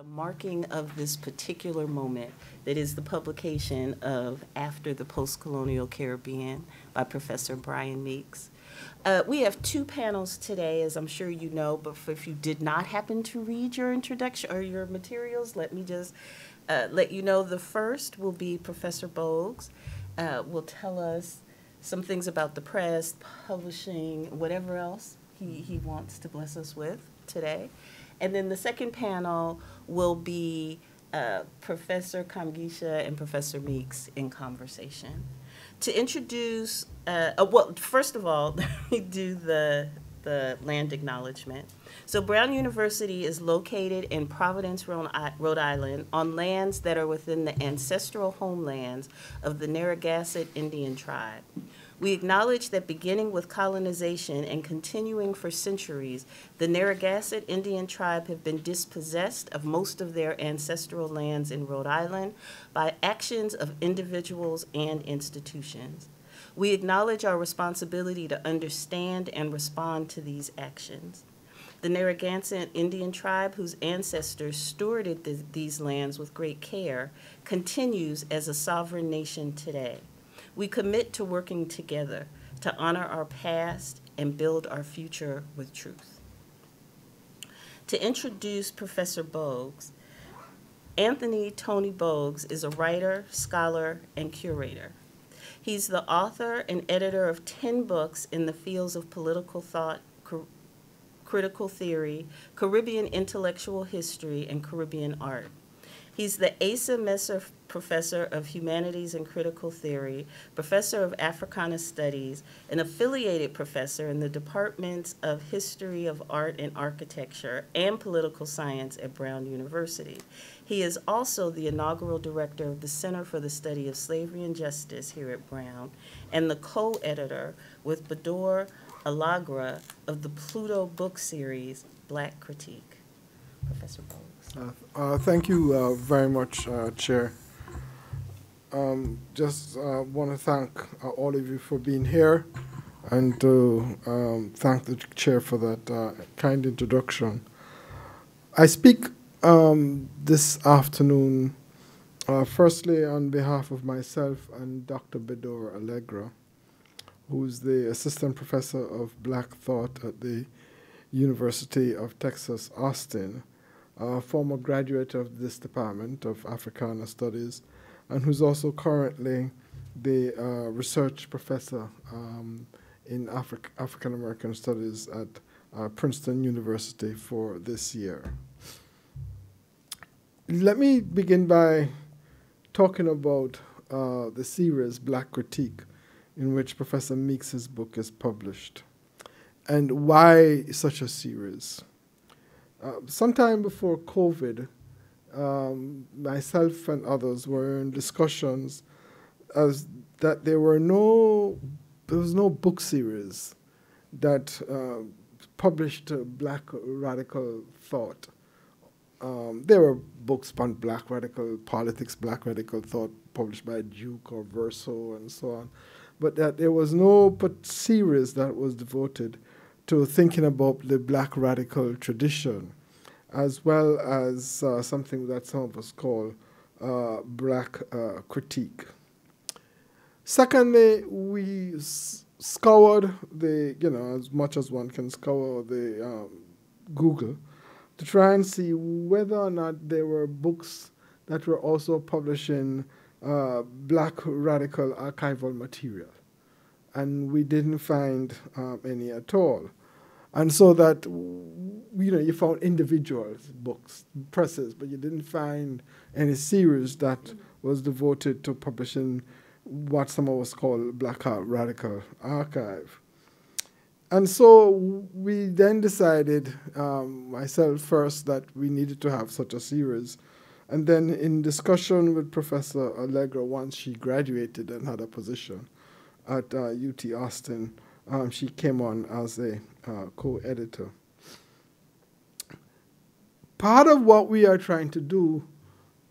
the marking of this particular moment that is the publication of After the Postcolonial Caribbean by Professor Brian Meeks. Uh, we have two panels today, as I'm sure you know, but if you did not happen to read your introduction or your materials, let me just uh, let you know. The first will be Professor Bogues, uh, will tell us some things about the press, publishing, whatever else he, he wants to bless us with today. And then the second panel will be uh, Professor Kamugisha and Professor Meeks in conversation. To introduce, uh, uh, well, first of all, let me do the, the land acknowledgement. So Brown University is located in Providence, Rhode Island, on lands that are within the ancestral homelands of the Narragansett Indian tribe. We acknowledge that beginning with colonization and continuing for centuries, the Narragansett Indian tribe have been dispossessed of most of their ancestral lands in Rhode Island by actions of individuals and institutions. We acknowledge our responsibility to understand and respond to these actions. The Narragansett Indian tribe, whose ancestors stewarded th these lands with great care, continues as a sovereign nation today. We commit to working together to honor our past and build our future with truth. To introduce Professor Bogues, Anthony Tony Bogues is a writer, scholar, and curator. He's the author and editor of 10 books in the fields of political thought, critical theory, Caribbean intellectual history, and Caribbean art. He's the Asa Messer Professor of Humanities and Critical Theory, Professor of Africana Studies, an affiliated professor in the Departments of History of Art and Architecture and Political Science at Brown University. He is also the inaugural director of the Center for the Study of Slavery and Justice here at Brown and the co-editor with Bedour Alagraa of the Pluto book series, Black Critique. Professor Bogues. Uh, uh, thank you uh, very much, Chair. Um, just want to thank all of you for being here and to um, thank the chair for that kind introduction. I speak um, this afternoon, uh, firstly, on behalf of myself and Dr. Bedour Alagraa, who's the assistant professor of Black Thought at the University of Texas, Austin, a former graduate of this Department of Africana Studies, and who's also currently the uh, research professor um, in Afri African American Studies at uh, Princeton University for this year. Let me begin by talking about uh, the series Black Critique, in which Professor Meeks's book is published, and why such a series. Uh, sometime before COVID, um, myself and others were in discussions as that there were no there was no book series that uh, published black radical thought. Um, there were books on black radical politics, black radical thought published by Duke or Verso and so on, but that there was no series that was devoted to thinking about the black radical tradition, as well as uh, something that some of us call uh, black uh, critique. Secondly, we scoured the, you know, as much as one can scour the um, Google to try and see whether or not there were books that were also publishing uh, black radical archival material. And we didn't find um, any at all. And so that, you know, you found individual books, presses, but you didn't find any series that was devoted to publishing what some of us call Black Art Radical Archive. And so we then decided, um, myself first, that we needed to have such a series. And then in discussion with Professor Alagraa, once she graduated and had a position at uh, UT Austin, um, she came on as a uh, co-editor. Part of what we are trying to do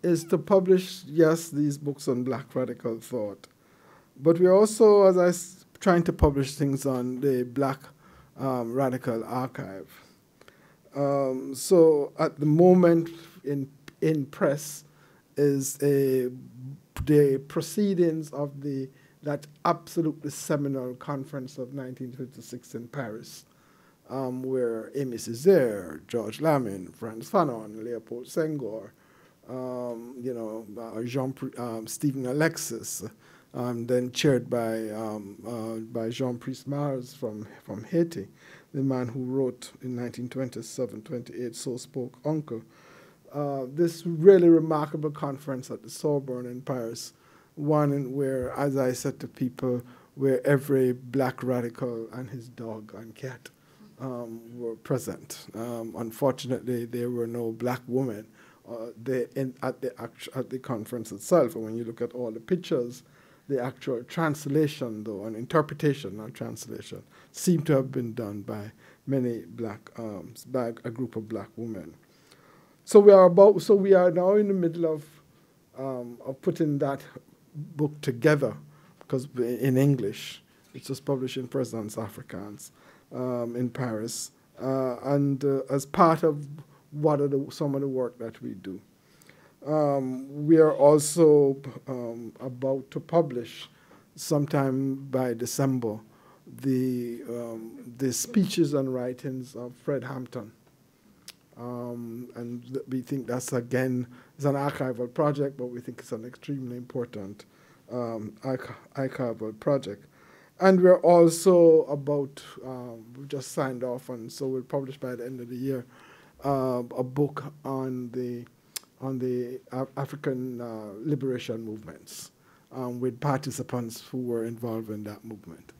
is to publish, yes, these books on black radical thought, but we're also, as I trying to publish things on the black um, radical archive. Um, so at the moment, in in press is a, the proceedings of the that absolutely seminal conference of 1956 in Paris, um, where Aimé Césaire, George Lamming, Frantz Fanon, Leopold Senghor, um, you know, uh, Jean, um, Stephen Alexis, um, then chaired by, um, uh, by Jean Price-Mars from, from Haiti, the man who wrote in 1927, 28, So Spoke Uncle. Uh, this really remarkable conference at the Sorbonne in Paris, one where, as I said to people, where every black radical and his dog and cat um, were present. Um, unfortunately, there were no black women uh, in, at, the at the conference itself. And when you look at all the pictures, the actual translation, though, and interpretation, not translation, seem to have been done by many black, um, by a group of black women. So we are about, so we are now in the middle of, um, of putting that book together, because in English, it was published in Présence Africaine um, in Paris, uh, and uh, as part of what are the, some of the work that we do. Um, we are also um, about to publish sometime by December the, um, the speeches and writings of Fred Hampton. Um, and th we think that's, again, it's an archival project, but we think it's an extremely important um, arch archival project. And we're also about, um, we just signed off, and so we'll publish by the end of the year, uh, a book on the on the Af African uh, liberation movements um, with participants who were involved in that movement.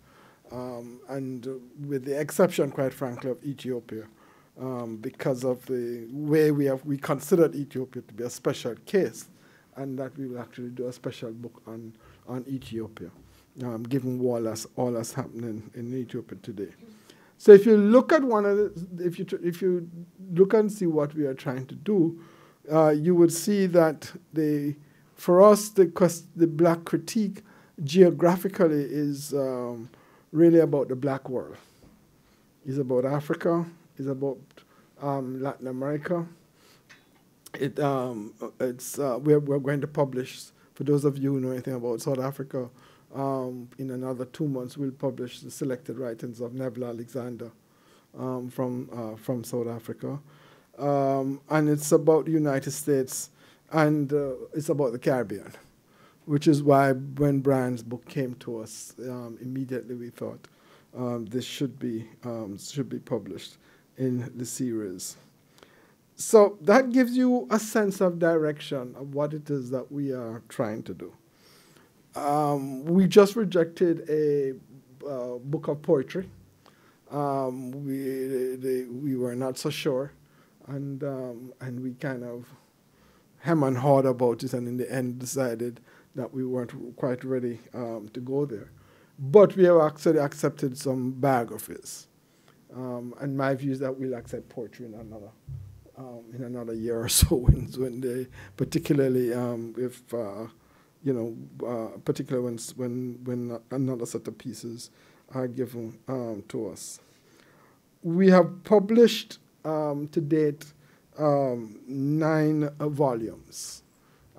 Um, and uh, with the exception, quite frankly, of Ethiopia, um, because of the way we have we considered Ethiopia to be a special case, and that we will actually do a special book on on Ethiopia, um, given all that's all that's happening in Ethiopia today. So if you look at one of the, if you if you look and see what we are trying to do, uh, you would see that the for us the the black critique geographically is um, really about the black world. It's about Africa. It's about um, Latin America. It um, it's uh, we're we're going to publish for those of you who know anything about South Africa. Um, in another two months, we'll publish the selected writings of Neville Alexander um, from, uh, from South Africa. Um, and it's about the United States and uh, it's about the Caribbean, which is why when Brian's book came to us, um, immediately we thought this should be, should be published in the series. So that gives you a sense of direction of what it is that we are trying to do. Um, we just rejected a uh, book of poetry. Um, we, they, we were not so sure, and, um, and we kind of hem and hawed about it, and in the end decided that we weren't quite ready um, to go there. But we have actually accepted some biographies. Um, and my view is that we'll accept poetry in another um, in another year or so when, when they, particularly um, if uh, you know, uh, particularly when, when, when another set of pieces are given um, to us. We have published um, to date um, nine uh, volumes.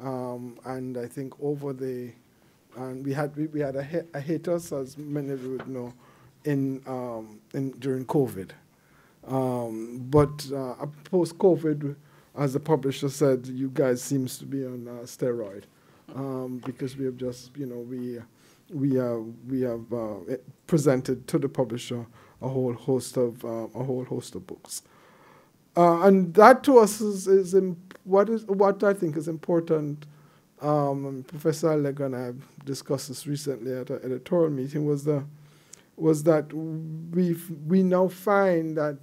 Um, and I think over the, and we had, we, we had a, a hiatus, as many of you would know, in, um, in, during COVID. Um, but uh, post-COVID, as the publisher said, you guys seems to be on a steroid um, because we have just, you know, we, we, uh, we have uh, presented to the publisher a whole host of, uh, a whole host of books. Uh, and that to us is, is what, is, what I think is important. Um, Professor Alagraa and I discussed this recently at an editorial meeting was, the, was that we we now find that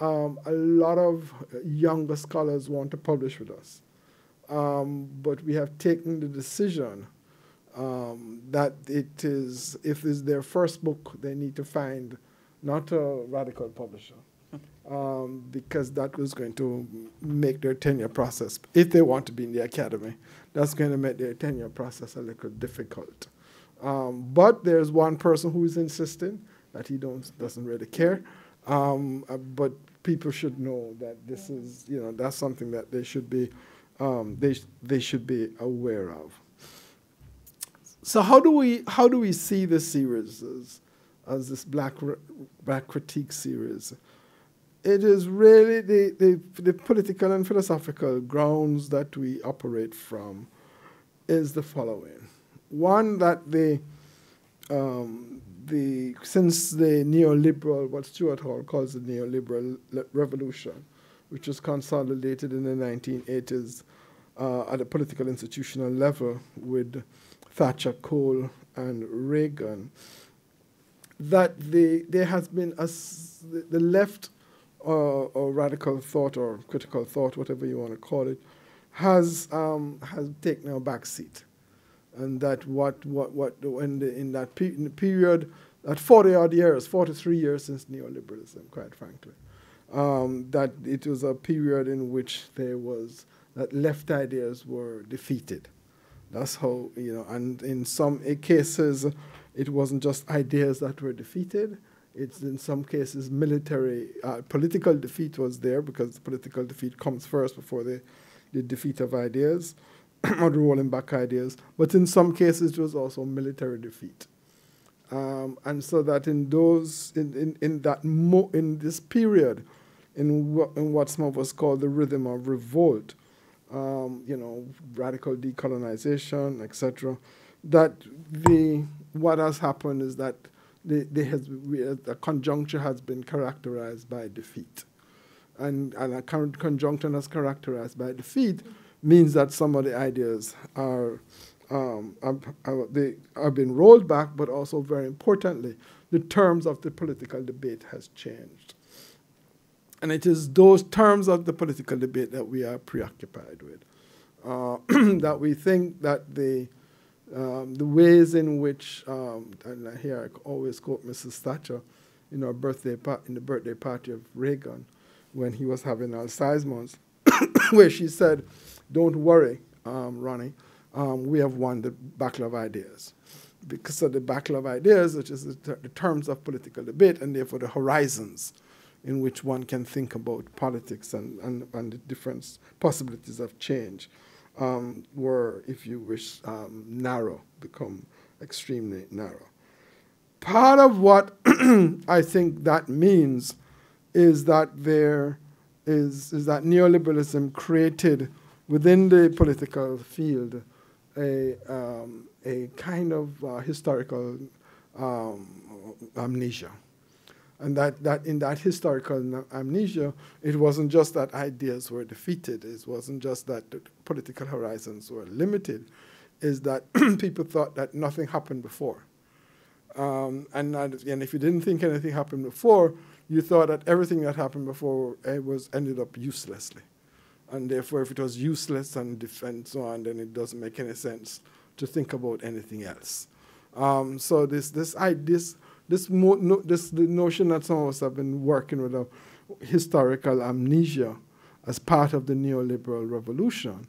um, a lot of younger scholars want to publish with us. Um, but we have taken the decision um, that it is, if it's their first book, they need to find not a radical publisher. Um, because that was going to make their tenure process, if they want to be in the academy, that's going to make their tenure process a little difficult. Um, but there's one person who is insisting that he don't, doesn't really care. Um, uh, but people should know that this is, you know, that's something that they should be um, they, they should be aware of. So how do we, how do we see this series as, as this black, black critique series? It is really the, the, the political and philosophical grounds that we operate from is the following. One, that the, um, the, since the neoliberal, what Stuart Hall calls the neoliberal revolution, which was consolidated in the 1980s uh, at a political institutional level with Thatcher, Kohl, and Reagan, that the, there has been a, the left or, or, radical thought or critical thought, whatever you want to call it, has um, has taken a back seat, and that what what what in, the, in that pe in the period, that forty odd years, forty three years since neoliberalism, quite frankly, um, that it was a period in which there was that left ideas were defeated. That's how you know, and in some cases, it wasn't just ideas that were defeated it's in some cases military, uh, political defeat was there because political defeat comes first before the, the defeat of ideas or the rolling back ideas. But in some cases, it was also military defeat. Um, and so that in those, in, in, in that, mo- in this period, in, what in what some of us call the rhythm of revolt, um, you know, radical decolonization, etc., that the, what has happened is that the, the, has, the conjuncture has been characterized by defeat. And, and a current conjunction that's characterized by defeat means that some of the ideas are, um, are, they are being rolled back, but also very importantly, the terms of the political debate has changed. And it is those terms of the political debate that we are preoccupied with. Uh, that we think that the um, the ways in which, um, and here I always quote Mrs. Thatcher in our birthday in the birthday party of Reagan when he was having Alzheimer's, where she said, "Don't worry, um, Ronnie, um, we have won the battle of ideas." Because of the battle of ideas, which is the, ter the terms of political debate, and therefore the horizons in which one can think about politics and, and, and the different possibilities of change um, were, if you wish, um, narrow, become extremely narrow. Part of what I think that means is that there is, is that neoliberalism created within the political field a, um, a kind of uh, historical um, amnesia. And that, that in that historical amnesia, it wasn't just that ideas were defeated, it wasn't just that political horizons were limited, is that people thought that nothing happened before. Um, and, and if you didn't think anything happened before, you thought that everything that happened before eh, was ended up uselessly. And therefore, if it was useless and, and so on, then it doesn't make any sense to think about anything else. Um, so this, this, I, this this, no, this the notion that some of us have been working with a historical amnesia as part of the neoliberal revolution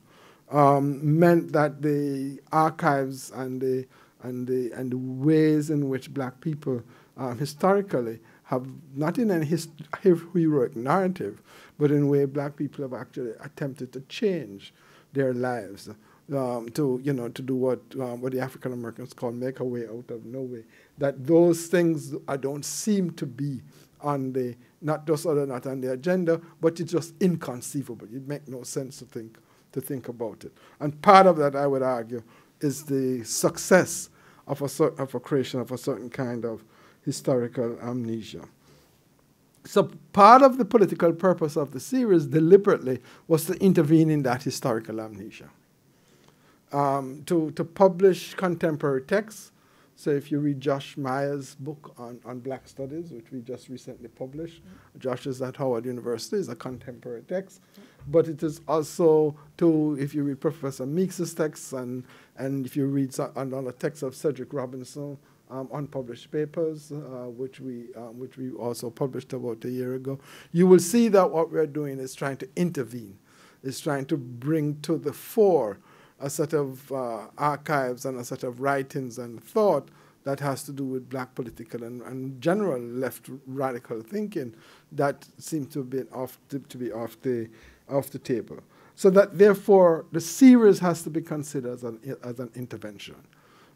um, meant that the archives and the and the and the ways in which black people um, historically have not in a hist- heroic narrative, but in a way black people have actually attempted to change their lives um, to you know to do what um, what the African Americans call make a way out of no way. That those things I don't seem to be on the not just other not on the agenda, but it's just inconceivable. It makes no sense to think to think about it. And part of that, I would argue, is the success of a of a creation of a certain kind of historical amnesia. So part of the political purpose of the series deliberately was to intervene in that historical amnesia um, to, to publish contemporary texts. So if you read Josh Myers' book on, on Black Studies, which we just recently published, mm-hmm. Josh is at Howard University, is a contemporary text. Mm-hmm. But it is also to, if you read Professor Meeks's texts and, and if you read another text of Cedric Robinson, um, unpublished papers, uh, which we um, which we also published about a year ago, you will see that what we're doing is trying to intervene, is trying to bring to the fore a set of uh, archives and a set of writings and thought that has to do with black political and, and general left radical thinking that seems to be off to, to, be off the off the table. So that therefore the series has to be considered as an, as an intervention.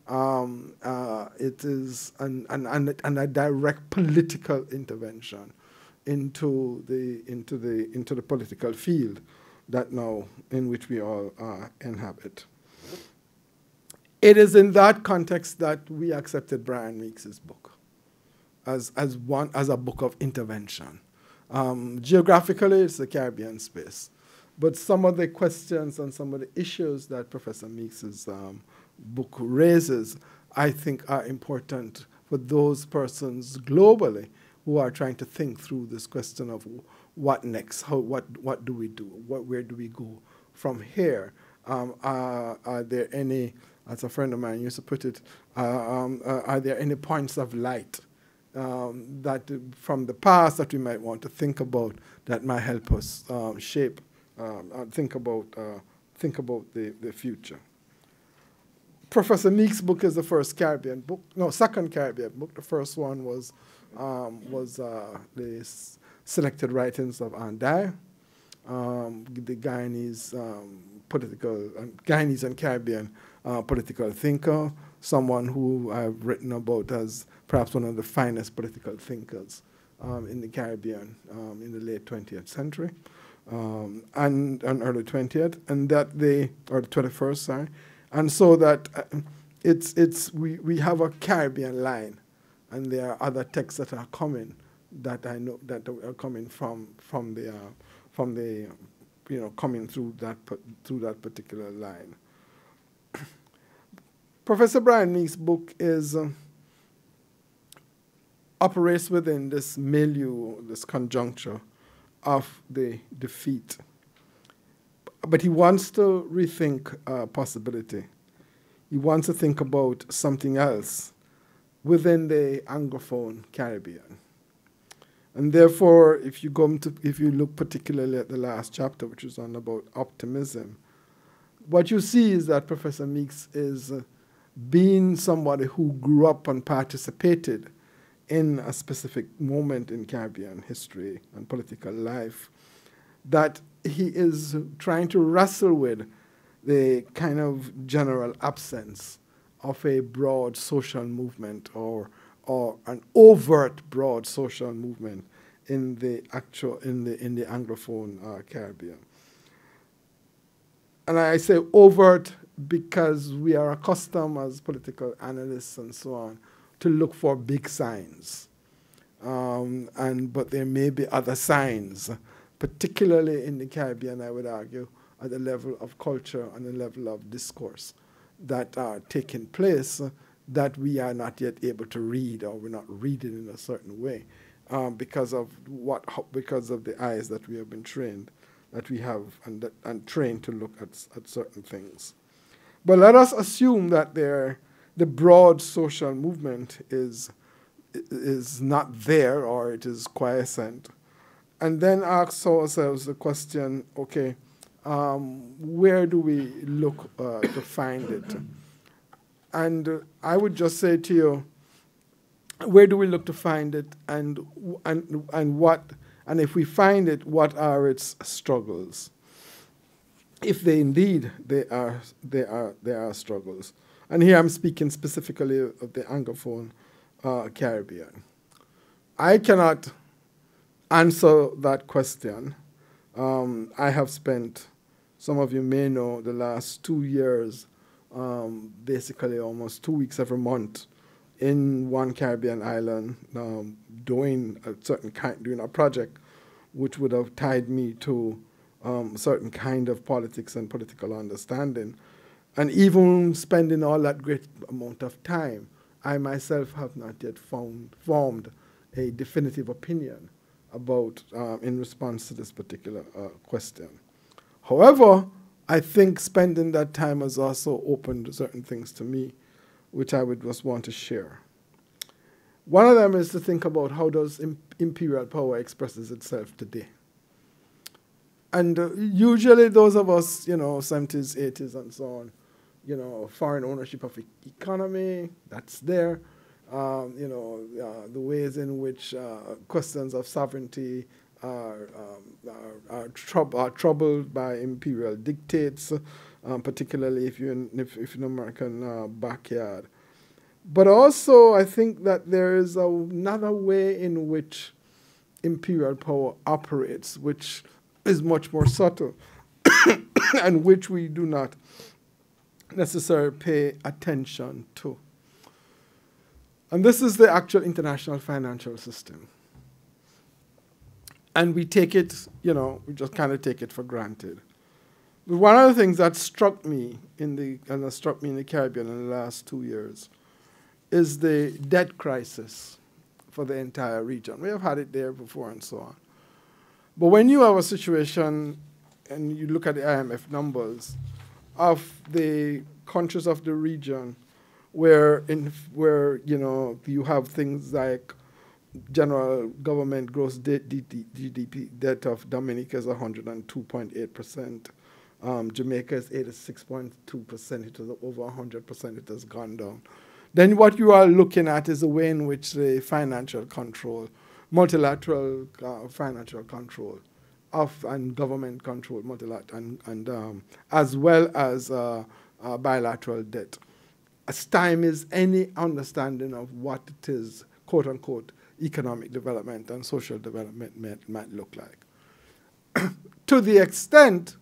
Um, uh, it is an, an, an, a direct political intervention into the, into, the, into the political field that now in which we all uh, inhabit. It is in that context that we accepted Brian Meeks's book as, as, one, as a book of intervention. Um, geographically, it's the Caribbean space. But some of the questions and some of the issues that Professor Meeks's um, book raises, I think, are important for those persons globally who are trying to think through this question of what next, how, what, what do we do, what, where do we go from here? Um, are, are there any, as a friend of mine used to put it, uh, um, uh, are there any points of light um, that uh, from the past that we might want to think about that might help us um, shape, um, think about, uh, think about the, the future. Professor Meek's book is the first Caribbean book, no, second Caribbean book. The first one was, um, was uh, the selected writings of Dyer, um, the Guyanese um, political, uh, Guyanese and Caribbean uh, political thinker, someone who I've written about as perhaps one of the finest political thinkers um, in the Caribbean um, in the late 20th century and, and early 20th, and that they, or the 21st, sorry, and so that uh, it's, it's, we, we have a Caribbean line, and there are other texts that are coming that I know that are coming from, from the, uh, from the, you know, coming through that, through that particular line. Professor Brian Meek's book is, uh, operates within this milieu, this conjuncture of the defeat. But he wants to rethink uh, possibility. He wants to think about something else within the Anglophone Caribbean. And therefore, if you, go to, if you look particularly at the last chapter, which is on about optimism, what you see is that Professor Meeks is uh, being somebody who grew up and participated in a specific moment in Caribbean history and political life, that he is trying to wrestle with the kind of general absence of a broad social movement or, or an overt broad social movement in the actual in the in the anglophone uh, Caribbean. And I say overt because we are accustomed as political analysts and so on to look for big signs. Um, and, but there may be other signs, particularly in the Caribbean, I would argue, at the level of culture and the level of discourse that are taking place that we are not yet able to read or we're not reading in a certain way um, because of what because of the eyes that we have been trained that we have and, that, and trained to look at, at certain things. But let us assume that there the broad social movement is, is not there or it is quiescent. And then ask ourselves the question okay, um, where do we look uh, to find it? And uh, I would just say to you, where do we look to find it and, and, and what, and if we find it, what are its struggles? If they indeed they are, they are, they are struggles. And here I'm speaking specifically of the Anglophone uh, Caribbean. I cannot answer that question. Um, I have spent, some of you may know, the last two years, um, basically almost two weeks every month, in one Caribbean island, um, doing a certain kind, doing a project, which would have tied me to um, a certain kind of politics and political understanding. And even spending all that great amount of time, I myself have not yet found, formed a definitive opinion about um, in response to this particular uh, question. However, I think spending that time has also opened certain things to me, which I would just want to share. One of them is to think about how does imperial power expresses itself today. And uh, usually those of us, you know, 70s, 80s, and so on, you know, foreign ownership of e economy, that's there. Um, you know, uh, the ways in which uh, questions of sovereignty are, um, are, are, troub- are, troubled by imperial dictates, um, particularly if you're in, if, if in American uh, backyard. But also, I think that there is another way in which imperial power operates, which is much more subtle and which we do not necessarily pay attention to. And this is the actual international financial system. And we take it, you know, we just kind of take it for granted. But one of the things that struck me in the and that struck me in the Caribbean in the last two years is the debt crisis for the entire region. We have had it there before and so on. But when you have a situation and you look at the IMF numbers of the countries of the region where in where you know you have things like general government gross GDP debt of Dominica is 102.8 percent. Um, Jamaica is 86.2 percent. It is over 100 percent. It has gone down. Then what you are looking at is the way in which the financial control, multilateral uh, financial control, of and government control, multilateral, and, and um, as well as uh, uh, bilateral debt stymies any understanding of what it is, quote unquote, economic development and social development might, might look like. to the extent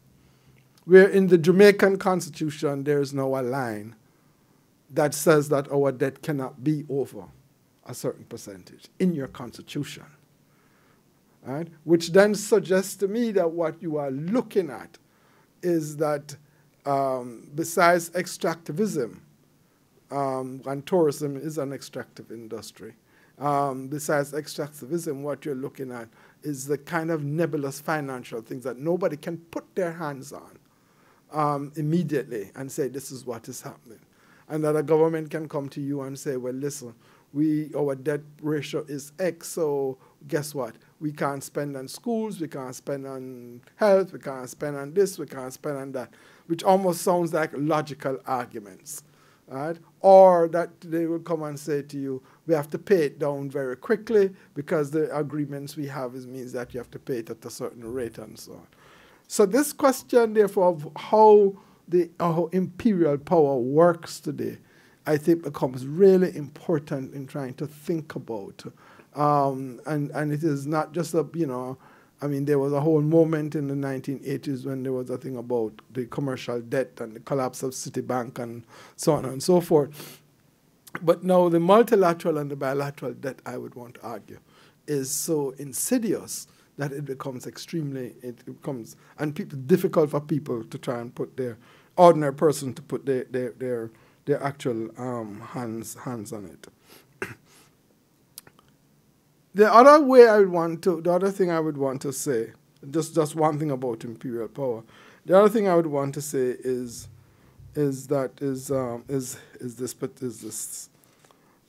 where in the Jamaican constitution there is now a line that says that our debt cannot be over a certain percentage in your constitution. Right? Which then suggests to me that what you are looking at is that um, besides extractivism, um, and tourism is an extractive industry. Um, besides extractivism, what you're looking at is the kind of nebulous financial things that nobody can put their hands on um, immediately and say, this is what is happening. And that a government can come to you and say, well, listen, we, our debt ratio is X, so guess what? We can't spend on schools, we can't spend on health, we can't spend on this, we can't spend on that, which almost sounds like logical arguments right? Or that they will come and say to you, we have to pay it down very quickly because the agreements we have is, means that you have to pay it at a certain rate and so on. So this question, therefore, of how the how imperial power works today, I think becomes really important in trying to think about. Um, and, and it is not just a, you know, I mean, there was a whole moment in the 1980s when there was a thing about the commercial debt and the collapse of Citibank and so on and so forth. But now the multilateral and the bilateral debt, I would want to argue, is so insidious that it becomes extremely, it becomes, and people, difficult for people to try and put their, ordinary person to put their, their, their, their actual um, hands, hands on it. The other way I would want to, the other thing I would want to say, just just one thing about imperial power. The other thing I would want to say is, is that is um, is is this but is this,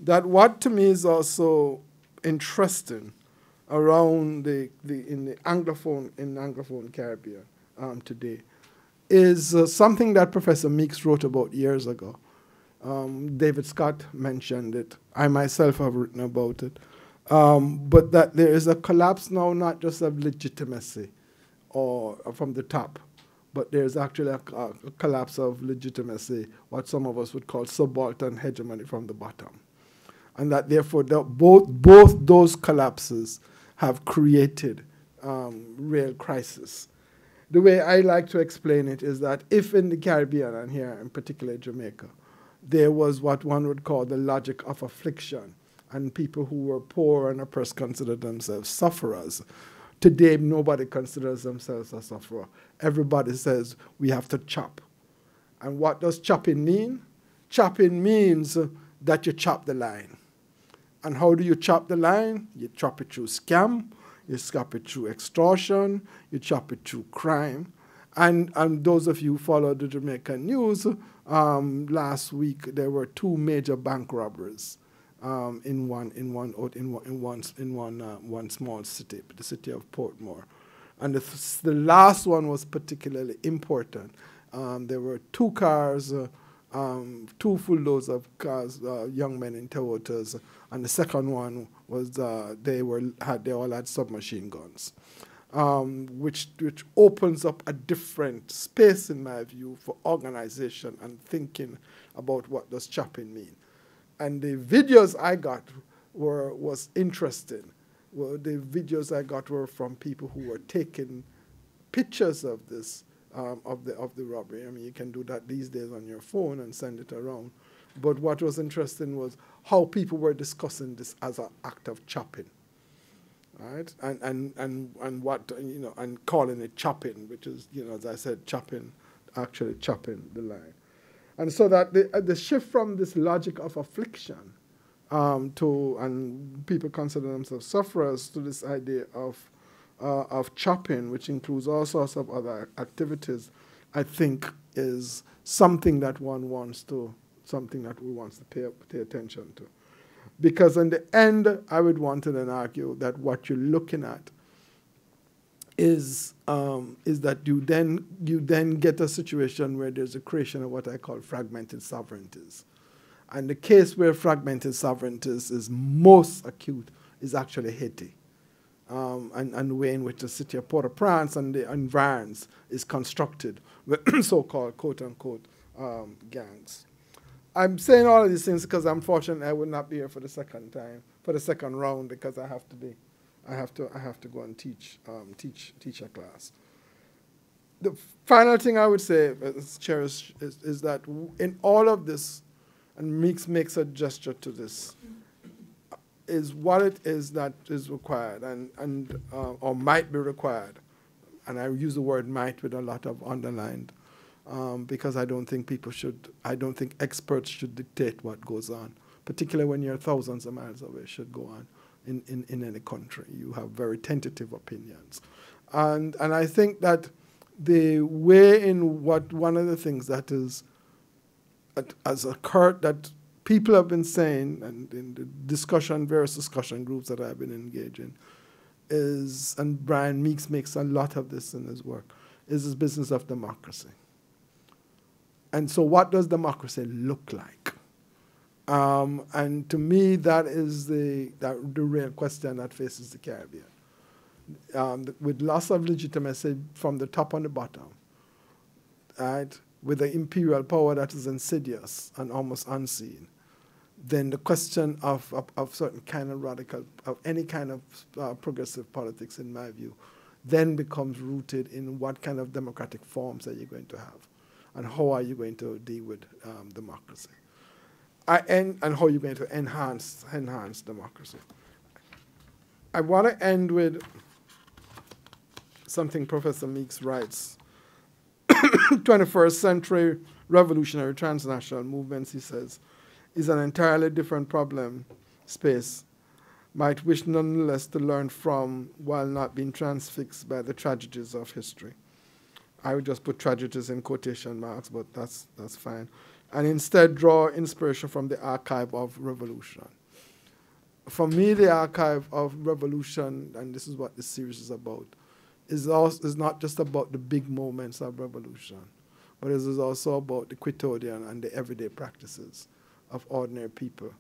that what to me is also interesting, around the, the in the anglophone in anglophone Caribbean um, today, is uh, something that Professor Meeks wrote about years ago. Um, David Scott mentioned it. I myself have written about it um, but that there is a collapse now, not just of legitimacy or, or from the top, but there's actually a, a, collapse of legitimacy, what some of us would call subaltern hegemony from the bottom. And that therefore the, both, both those collapses have created um, real crisis. The way I like to explain it is that if in the Caribbean, and here in particular Jamaica, there was what one would call the logic of affliction, and people who were poor and oppressed considered themselves sufferers. Today, nobody considers themselves a sufferer. Everybody says we have to chop. And what does chopping mean? Chopping means that you chop the line. And how do you chop the line? You chop it through scam, you chop it through extortion, you chop it through crime. And, and those of you who followed the Jamaican news, um, last week there were two major bank robberies um, in one in one in one in one in one uh, one small city, the city of Portmore, and the, th the last one was particularly important. Um, there were two cars, uh, um, two full loads of cars, uh, young men in Toyotas, and the second one was uh, they were had they all had submachine guns, um, which which opens up a different space in my view for organization and thinking about what does chopping mean, and the videos I got were was interesting. Well, the videos I got were from people who were taking pictures of this um, of the of the robbery. I mean, you can do that these days on your phone and send it around. But what was interesting was how people were discussing this as an act of chopping, right? And and and and what you know, and calling it chopping, which is you know, as I said, chopping, actually chopping the line, and so that the uh, the shift from this logic of affliction um, to and people consider themselves sufferers to this idea of uh, of chopping, which includes all sorts of other activities, I think is something that one wants to, something that we wants to pay, pay attention to. Because in the end, I would want to then argue that what you're looking at is um, is that you then you then get a situation where there's a creation of what I call fragmented sovereignties, and the case where fragmented sovereignties is most acute is actually Haiti um, and, and the way in which the city of Port-au-Prince and the environs is constructed with so-called quote-unquote um, gangs. I'm saying all of these things because I'm fortunate I would not be here for the second time, for the second round, because I have to be, I have to, I have to go and teach, um, teach, teach a class. The final thing I would say, as Cherish, is, is that in all of this, and Meeks makes a gesture to this, is what it is that is required and, and uh, or might be required. And I use the word might with a lot of underlined um, because I don't think people should, I don't think experts should dictate what goes on, particularly when you're thousands of miles away, should go on in, in, in any country. You have very tentative opinions. And, and I think that the way in what one of the things that is, has occurred that people have been saying, and in the discussion, various discussion groups that I've been engaging, is, and Brian Meeks makes a lot of this in his work, is this business of democracy. And so, what does democracy look like? Um, and to me, that is the, that, the real question that faces the Caribbean. Um, with loss of legitimacy from the top and the bottom, right? with the imperial power that is insidious and almost unseen, then the question of, of, of, certain kind of radical, of any kind of uh, progressive politics, in my view, then becomes rooted in what kind of democratic forms are you going to have, and how are you going to deal with um, democracy, I, and, and how are you going to enhance, enhance democracy. I want to end with something Professor Meeks writes. 21st century revolutionary transnational movements, he says, is an entirely different problem space, might wish nonetheless to learn from while not being transfixed by the tragedies of history. I would just put tragedies in quotation marks, but that's, that's fine. And instead draw inspiration from the archive of revolution. For me, the archive of revolution, and this is what this series is about, is, also, is not just about the big moments of revolution, but it is also about the quotidian and the everyday practices of ordinary people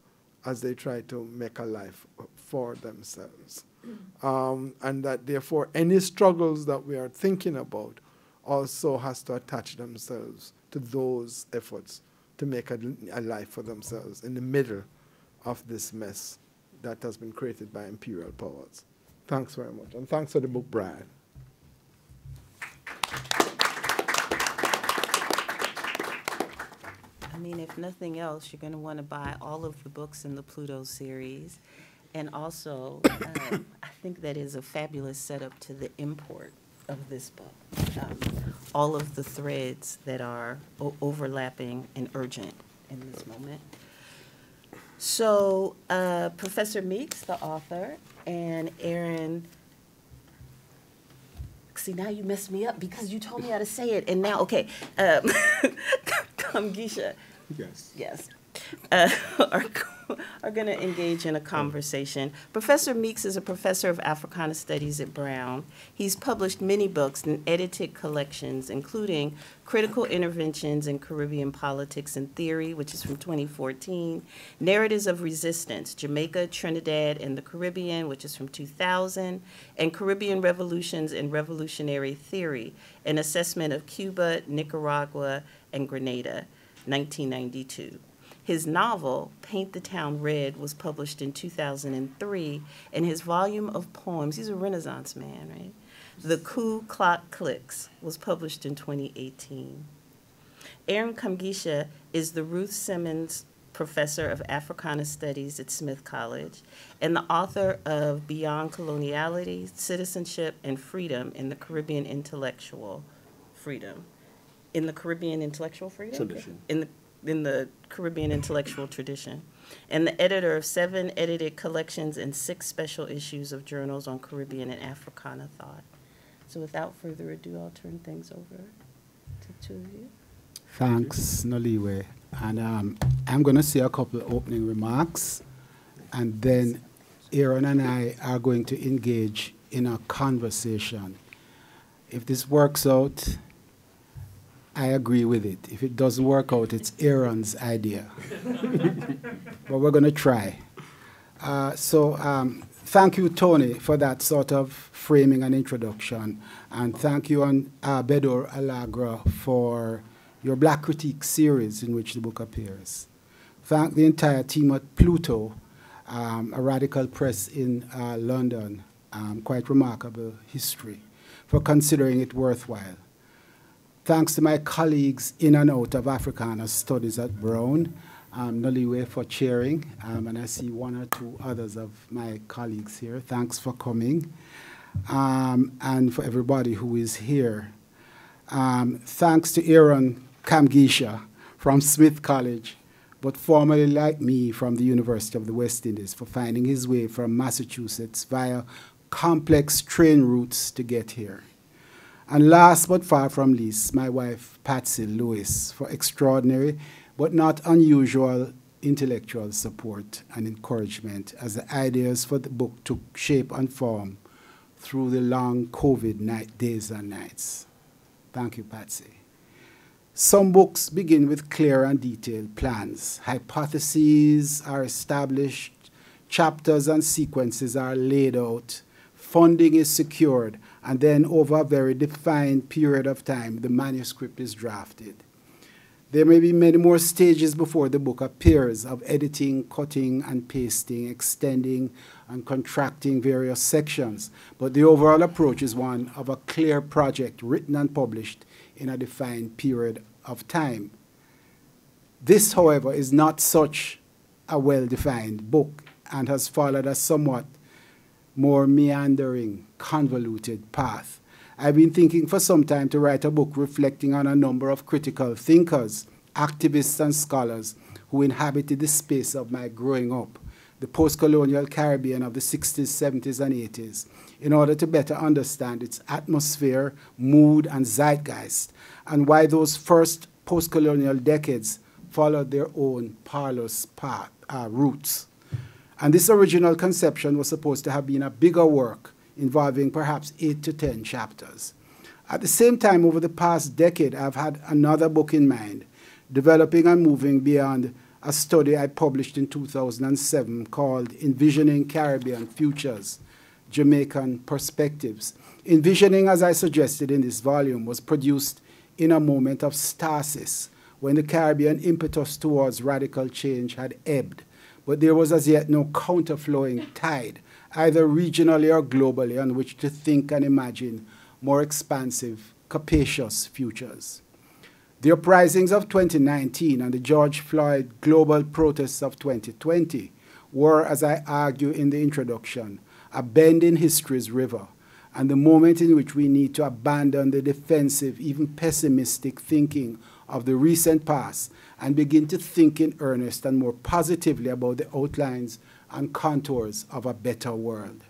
as they try to make a life for themselves. Um, and that therefore any struggles that we are thinking about also has to attach themselves to those efforts to make a, a life for themselves in the middle of this mess that has been created by imperial powers. Thanks very much. And thanks for the book, Brian. I mean, if nothing else, you're going to want to buy all of the books in the Pluto series. And also, um, I think that is a fabulous setup to the import of this book. Um, all of the threads that are overlapping and urgent in this moment. So, uh, Professor Meeks, the author, and Aaron. See, now you messed me up because you told me how to say it, and now, okay. Um, Kamugisha. Yes. Yes. Uh, are are going to engage in a conversation. Professor Meeks is a professor of Africana Studies at Brown. He's published many books and edited collections, including Critical Interventions in Caribbean Politics and Theory, which is from 2014, Narratives of Resistance, Jamaica, Trinidad, and the Caribbean, which is from 2000, and Caribbean Revolutions and Revolutionary Theory, an assessment of Cuba, Nicaragua, and Grenada, 1992. His novel, Paint the Town Red, was published in 2003, and his volume of poems, he's a Renaissance man, right? The Coup Clock Clicks was published in 2018. Aaron Kamugisha is the Ruth Simmons Professor of Africana Studies at Smith College and the author of Beyond Coloniality, Citizenship, and Freedom in the Caribbean Intellectual Freedom. In the Caribbean Intellectual Freedom? Tradition. In the in the Caribbean intellectual tradition, and the editor of seven edited collections and six special issues of journals on Caribbean and Africana thought. So without further ado, I'll turn things over to two of you. Thanks, Noliwe. And um, I'm going to say a couple of opening remarks, and then Aaron and I are going to engage in a conversation. If this works out, I agree with it. If it doesn't work out, it's Aaron's idea. but we're going to try. Uh, so um, thank you, Tony, for that sort of framing and introduction. And thank you, on, uh, Bedour Alagraa, for your Black Critique series in which the book appears. Thank the entire team at Pluto, um, a radical press in uh, London, um, quite remarkable history, for considering it worthwhile. Thanks to my colleagues in and out of Africana Studies at Brown, um, Noliwe for chairing, um, and I see one or two others of my colleagues here. Thanks for coming, um, and for everybody who is here. Um, thanks to Aaron Kamugisha from Smith College, but formerly like me from the University of the West Indies, for finding his way from Massachusetts via complex train routes to get here. And last but far from least, my wife, Patsy Lewis, for extraordinary but not unusual intellectual support and encouragement as the ideas for the book took shape and form through the long COVID night, days and nights. Thank you, Patsy. Some books begin with clear and detailed plans. Hypotheses are established, chapters and sequences are laid out, funding is secured, and then over a very defined period of time, the manuscript is drafted. There may be many more stages before the book appears of editing, cutting, and pasting, extending and contracting various sections, but the overall approach is one of a clear project written and published in a defined period of time. This, however, is not such a well defined book and has followed a somewhat more meandering, convoluted path. I've been thinking for some time to write a book reflecting on a number of critical thinkers, activists, and scholars who inhabited the space of my growing up, the post colonial Caribbean of the 60s, 70s, and 80s, in order to better understand its atmosphere, mood, and zeitgeist, and why those first post colonial decades followed their own parlous path, uh, roots. And this original conception was supposed to have been a bigger work involving perhaps eight to 10 chapters. At the same time, over the past decade, I've had another book in mind, developing and moving beyond a study I published in 2007 called Envisioning Caribbean Futures Jamaican Perspectives. Envisioning, as I suggested in this volume, was produced in a moment of stasis when the Caribbean impetus towards radical change had ebbed, but there was as yet no counterflowing tide either regionally or globally, on which to think and imagine more expansive, capacious futures. The uprisings of 2019 and the George Floyd global protests of 2020 were, as I argue in the introduction, a bend in history's river and the moment in which we need to abandon the defensive, even pessimistic thinking of the recent past and begin to think in earnest and more positively about the outlines and contours of a better world.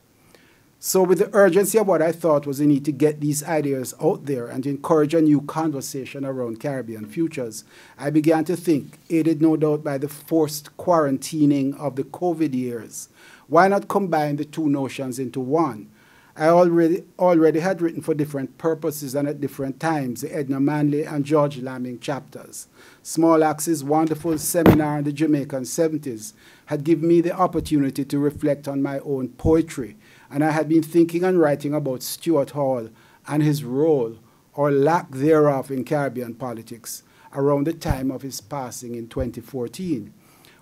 So, with the urgency of what I thought was the need to get these ideas out there and to encourage a new conversation around Caribbean futures, I began to think, aided no doubt by the forced quarantining of the COVID years, why not combine the two notions into one? I already, already had written for different purposes and at different times the Edna Manley and George Lamming chapters. Small Axe's wonderful seminar in the Jamaican 70s had given me the opportunity to reflect on my own poetry and I had been thinking and writing about Stuart Hall and his role or lack thereof in Caribbean politics around the time of his passing in 2014.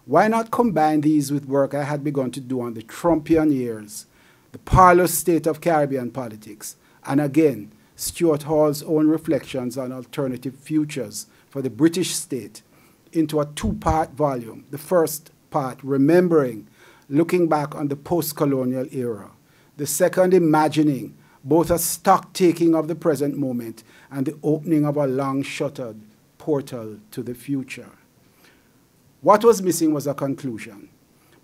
Why not combine these with work I had begun to do on the Trumpian years, the parlous state of Caribbean politics, and again, Stuart Hall's own reflections on alternative futures for the British state into a two part volume. The first part, Remembering, looking back on the post colonial era, the second, imagining both a stock taking of the present moment and the opening of a long shuttered portal to the future. What was missing was a conclusion.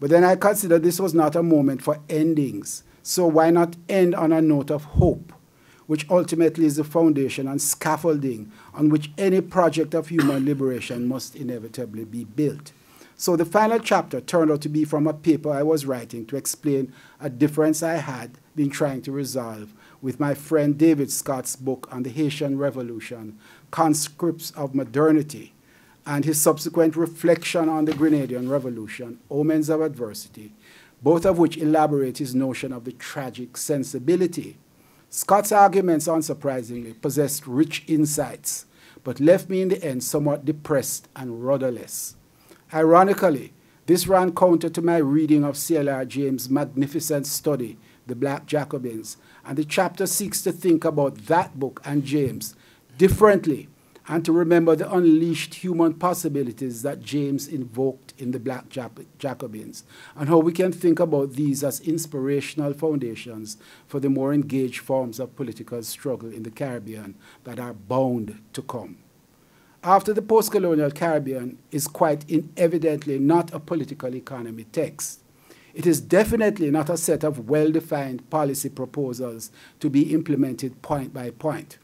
But then I considered this was not a moment for endings, so why not end on a note of hope, which ultimately is the foundation and scaffolding on which any project of human liberation must inevitably be built. So the final chapter turned out to be from a paper I was writing to explain a difference I had been trying to resolve with my friend David Scott's book on the Haitian Revolution, Conscripts of Modernity, and his subsequent reflection on the Grenadian Revolution, Omens of Adversity, both of which elaborate his notion of the tragic sensibility. Scott's arguments, unsurprisingly, possessed rich insights, but left me in the end somewhat depressed and rudderless. Ironically, this ran counter to my reading of C.L.R. James' magnificent study, The Black Jacobins, and the chapter seeks to think about that book and James differently and to remember the unleashed human possibilities that James invoked in the Black Jacobins, and how we can think about these as inspirational foundations for the more engaged forms of political struggle in the Caribbean that are bound to come after the post colonial Caribbean is quite evidently not a political economy text. It is definitely not a set of well defined policy proposals to be implemented point by point.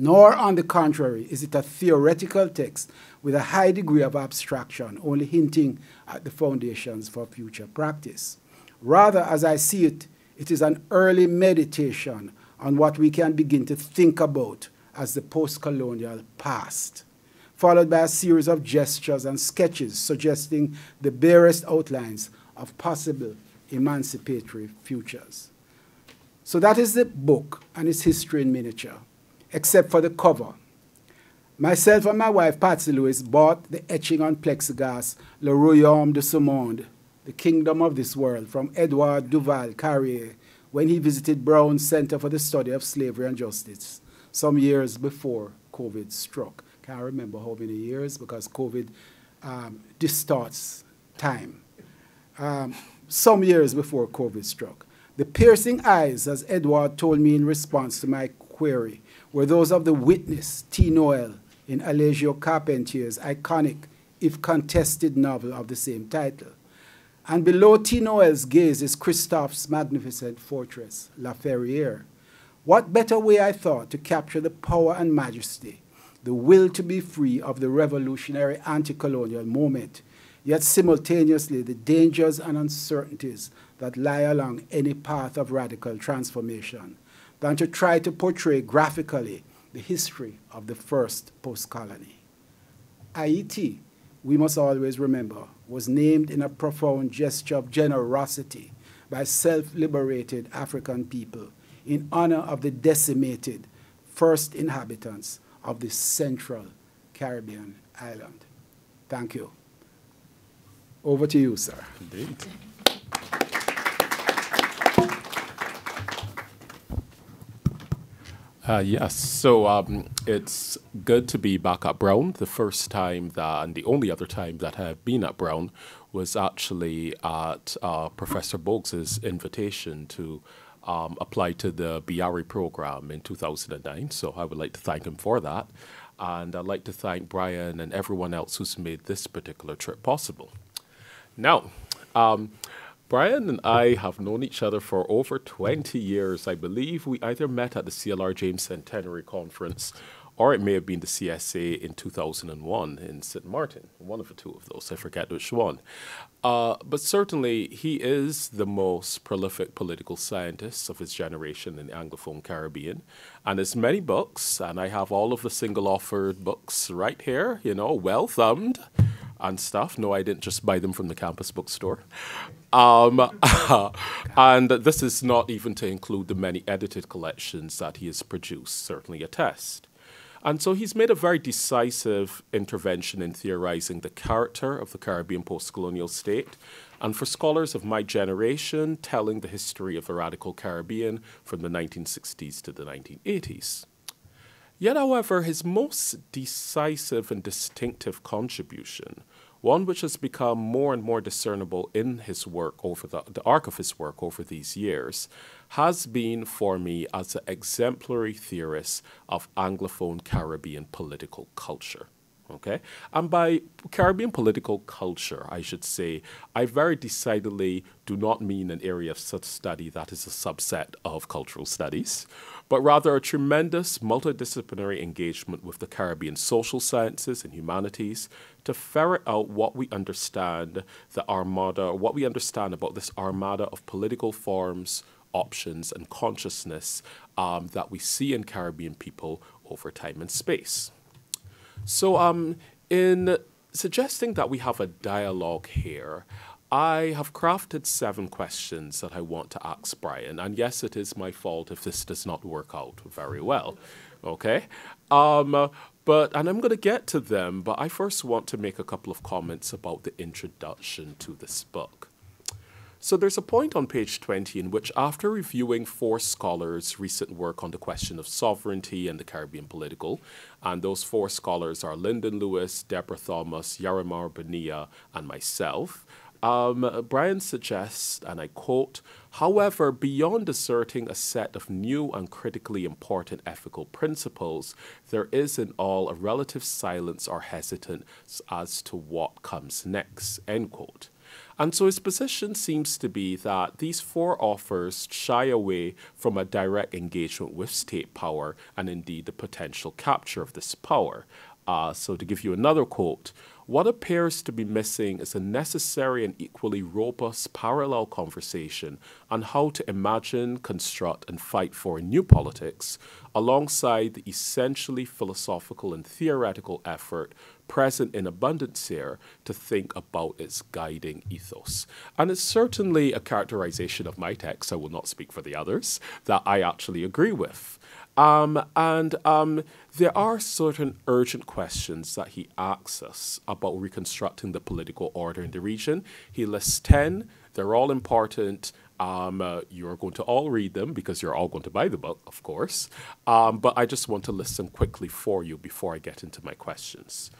Nor, on the contrary, is it a theoretical text with a high degree of abstraction, only hinting at the foundations for future practice. Rather, as I see it, it is an early meditation on what we can begin to think about as the post colonial past, followed by a series of gestures and sketches suggesting the barest outlines of possible emancipatory futures. So that is the book and its history in miniature, except for the cover. Myself and my wife, Patsy Lewis, bought the etching on plexiglass Le Royaume de ce monde, the kingdom of this world, from Edouard Duval Carrié when he visited Brown's Center for the Study of Slavery and Justice some years before COVID struck. Can't remember how many years because COVID um, distorts time. Um, some years before COVID struck. The piercing eyes, as Edward told me in response to my query, were those of the witness, Ti Noel, in Alejo Carpentier's iconic, if contested novel of the same title. And below Ti Noel's gaze is Christophe's magnificent fortress, La Ferrière, what better way, I thought, to capture the power and majesty, the will to be free of the revolutionary anti colonial moment, yet simultaneously the dangers and uncertainties that lie along any path of radical transformation, than to try to portray graphically the history of the first post colony. Haiti, we must always remember, was named in a profound gesture of generosity by self liberated African people in honor of the decimated first inhabitants of the central Caribbean island. Thank you. Over to you, sir. Indeed. Uh, yes, so um, it's good to be back at Brown. The first time that, and the only other time that I have been at Brown was actually at uh, Professor Bogues' invitation to um, applied to the BIARI program in 2009. So I would like to thank him for that. And I'd like to thank Brian and everyone else who's made this particular trip possible. Now, um, Brian and I have known each other for over 20 years. I believe we either met at the CLR James Centenary Conference or it may have been the CSA in 2001 in St. Martin, one of the two of those, I forget which one. Uh, but certainly, he is the most prolific political scientist of his generation in the Anglophone Caribbean. And his many books, and I have all of the single authored books right here, you know, well thumbed and stuff. No, I didn't just buy them from the campus bookstore. Um, and this is not even to include the many edited collections that he has produced, certainly a test. And so he's made a very decisive intervention in theorizing the character of the Caribbean post colonial state. And for scholars of my generation, telling the history of the radical Caribbean from the 1960s to the 1980s. Yet, however, his most decisive and distinctive contribution one which has become more and more discernible in his work over the, the arc of his work over these years, has been for me as an exemplary theorist of Anglophone Caribbean political culture. Okay? And by Caribbean political culture, I should say, I very decidedly do not mean an area of such study that is a subset of cultural studies, but rather a tremendous multidisciplinary engagement with the Caribbean social sciences and humanities to ferret out what we understand the armada, what we understand about this armada of political forms, options, and consciousness um, that we see in Caribbean people over time and space. So, um, in suggesting that we have a dialogue here, I have crafted seven questions that I want to ask Brian. And yes, it is my fault if this does not work out very well. Okay? Um, but, and I'm going to get to them, but I first want to make a couple of comments about the introduction to this book. So there's a point on page 20 in which, after reviewing four scholars' recent work on the question of sovereignty and the Caribbean political, and those four scholars are Linden Lewis, Deborah Thomas, Yarimar Bonilla, and myself, um, Brian suggests, and I quote, however, beyond asserting a set of new and critically important ethical principles, there is in all a relative silence or hesitance as to what comes next, end quote. And so his position seems to be that these four offers shy away from a direct engagement with state power and indeed the potential capture of this power. Uh, so to give you another quote, what appears to be missing is a necessary and equally robust parallel conversation on how to imagine, construct, and fight for a new politics, alongside the essentially philosophical and theoretical effort present in abundance here to think about its guiding ethos. And it's certainly a characterization of my text, I will not speak for the others, that I actually agree with. Um, and um, there are certain urgent questions that he asks us about reconstructing the political order in the region. He lists 10, they're all important. Um, uh, you're going to all read them because you're all going to buy the book, of course. Um, but I just want to list them quickly for you before I get into my questions.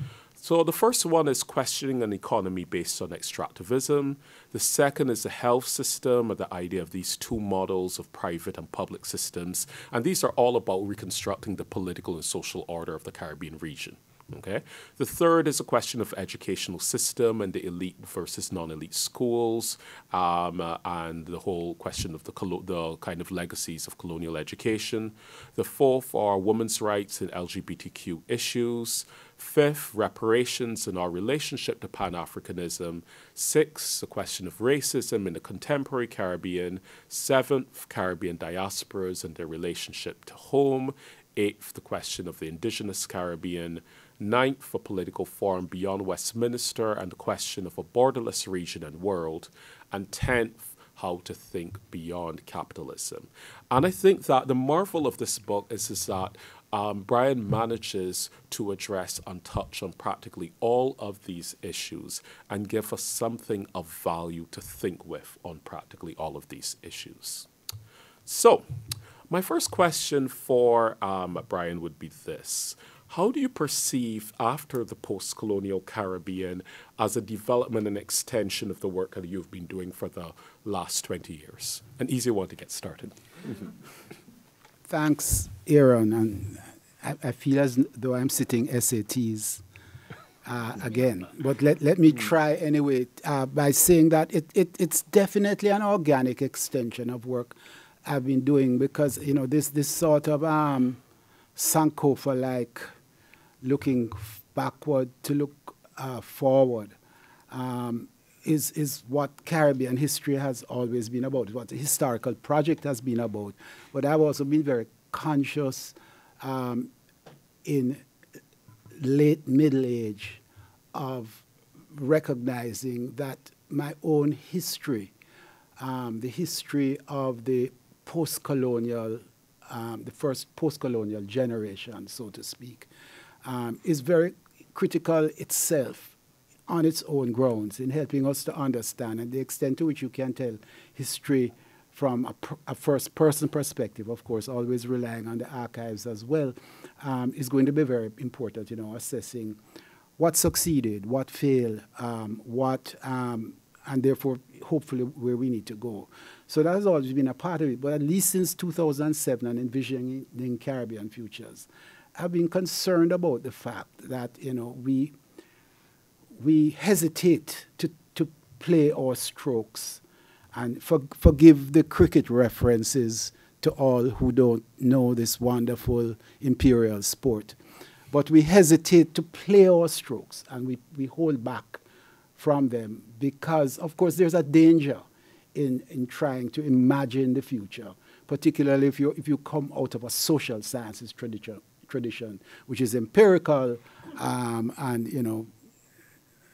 So the first one is questioning an economy based on extractivism. The second is the health system, or the idea of these two models of private and public systems. And these are all about reconstructing the political and social order of the Caribbean region. Okay. The third is a question of educational system and the elite versus non-elite schools, um, uh, and the whole question of the, the kind of legacies of colonial education. The fourth are women's rights and LGBTQ issues. Fifth, reparations and our relationship to Pan Africanism. Sixth, the question of racism in the contemporary Caribbean. Seventh, Caribbean diasporas and their relationship to home. Eighth, the question of the indigenous Caribbean. Ninth, for political forum beyond Westminster and the question of a borderless region and world. And tenth, how to think beyond capitalism. And I think that the marvel of this book is, is that um, Brian manages to address and touch on practically all of these issues and give us something of value to think with on practically all of these issues. So, my first question for um, Brian would be this. How do you perceive after the post colonial Caribbean as a development and extension of the work that you've been doing for the last 20 years? An easy one to get started. Mm-hmm. Thanks, Aaron. And I, I, feel as though I'm sitting SATs uh, again. But let, let me try anyway uh, by saying that it, it, it's definitely an organic extension of work I've been doing because, you know, this, this sort of um, Sankofa like looking backward to look uh, forward um, is, is what Caribbean history has always been about, what the historical project has been about. But I've also been very conscious um, in late middle age of recognizing that my own history, um, the history of the post colonial, um, the first post colonial generation, so to speak, um, is very critical itself on its own grounds in helping us to understand and the extent to which you can tell history from a, a, first person perspective, of course, always relying on the archives as well, um, is going to be very important, you know, assessing what succeeded, what failed, um, what, um, and therefore, hopefully, where we need to go. So that has always been a part of it. But at least since 2007 and envisioning the Caribbean futures, I've been concerned about the fact that, you know, we, we hesitate to, to play our strokes and for, forgive the cricket references to all who don't know this wonderful imperial sport. But we hesitate to play our strokes and we, we hold back from them because, of course, there's a danger in, in trying to imagine the future, particularly if you, if you come out of a social sciences tradition, tradition which is empirical um, and, you know,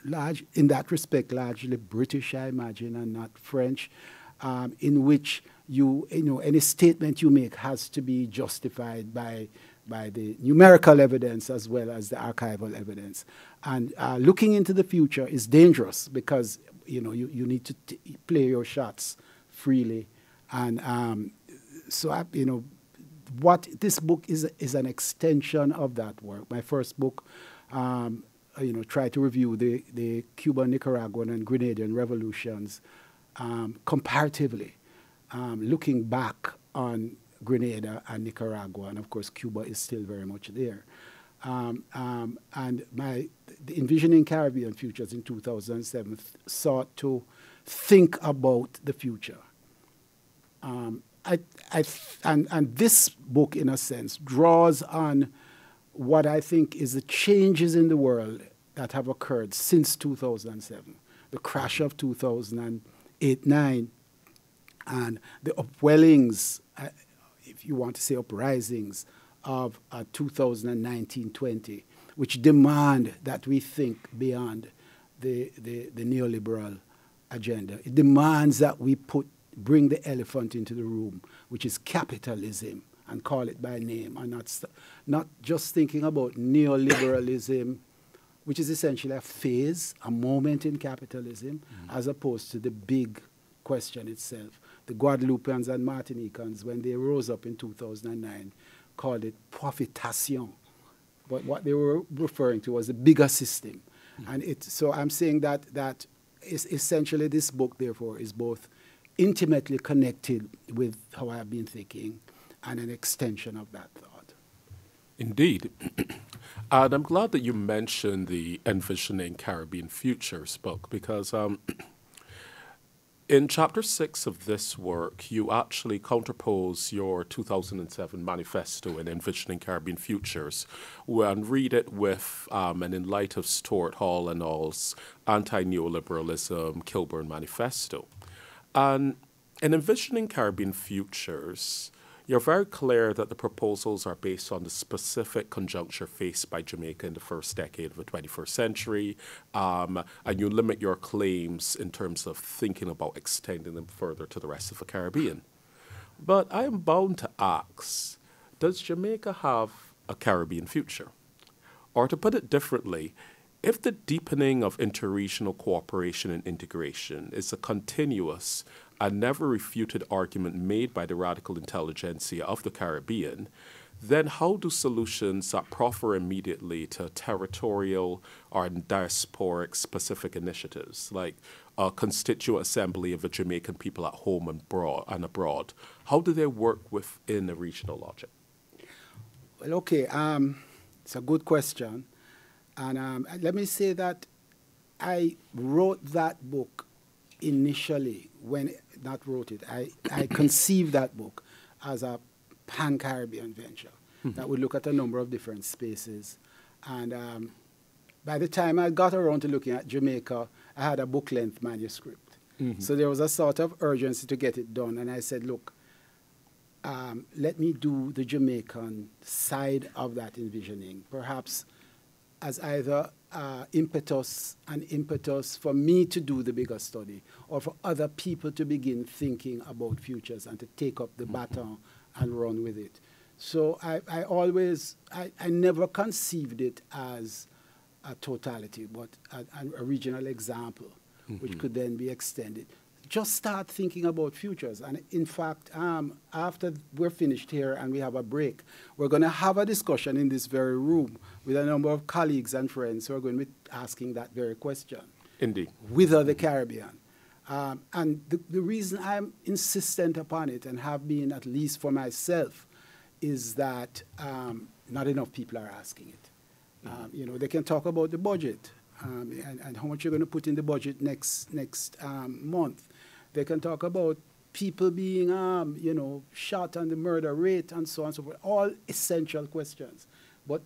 large, in that respect, largely British, I imagine, and not French, um, in which you, you know, any statement you make has to be justified by, by the numerical evidence as well as the archival evidence. And uh, looking into the future is dangerous because, you know, you, you need to play your shots freely. And um, so, I, you know, what this book is, is an extension of that work. My first book, um, you know, try to review the, the Cuban, Nicaraguan, and Grenadian revolutions um, comparatively, um, looking back on Grenada and Nicaragua, and of course, Cuba is still very much there. Um, um and my Envisioning Caribbean Futures in 2007 sought to think about the future. Um, I, I, and, and this book, in a sense, draws on what I think is the changes in the world that have occurred since 2007, the crash of 2008 9, and the upwellings, uh, if you want to say uprisings, of uh, 2019 20, which demand that we think beyond the, the, the neoliberal agenda. It demands that we put, bring the elephant into the room, which is capitalism and call it by name and not, not just thinking about neoliberalism, which is essentially a phase, a moment in capitalism, mm. as opposed to the big question itself. The Guadeloupeans and Martinicans, when they rose up in 2009, called it profitation. But what they were referring to was the bigger system. Mm. And it, so I'm saying that, that is essentially this book, therefore, is both intimately connected with how I've been thinking and an extension of that thought. Indeed. and I'm glad that you mentioned the Envisioning Caribbean Futures book because um, in chapter six of this work, you actually counterpose your 2007 manifesto in Envisioning Caribbean Futures and read it with um, and in light of Stuart Hall and all's anti neoliberalism Kilburn Manifesto. And in Envisioning Caribbean Futures, you're very clear that the proposals are based on the specific conjuncture faced by Jamaica in the first decade of the 21st century, um, and you limit your claims in terms of thinking about extending them further to the rest of the Caribbean. But I am bound to ask Does Jamaica have a Caribbean future? Or to put it differently, if the deepening of interregional cooperation and integration is a continuous a never refuted argument made by the radical intelligentsia of the Caribbean, then how do solutions that proffer immediately to territorial or diasporic specific initiatives, like a constituent assembly of the Jamaican people at home and, broad, and abroad, how do they work within a regional logic? Well, okay, um, it's a good question. And um, let me say that I wrote that book initially when not wrote it. I, I conceived that book as a pan Caribbean venture mm-hmm. that would look at a number of different spaces. And um, by the time I got around to looking at Jamaica, I had a book length manuscript. Mm-hmm. So there was a sort of urgency to get it done. And I said, look, um, let me do the Jamaican side of that envisioning, perhaps as either uh, impetus and impetus for me to do the bigger study or for other people to begin thinking about futures and to take up the baton and run with it. So I, I always, I, I never conceived it as a totality, but a, a regional example, mm-hmm. which could then be extended. Just start thinking about futures. And in fact, um, after we're finished here and we have a break, we're going to have a discussion in this very room with a number of colleagues and friends who are going to be asking that very question. Indeed. Whither the Caribbean? Um, and the, the reason I'm insistent upon it and have been, at least for myself, is that um, not enough people are asking it. Um, you know, they can talk about the budget um, and, and, how much you're going to put in the budget next next um, month. They can talk about people being, um, you know, shot and the murder rate and so on and so forth. All essential questions. But,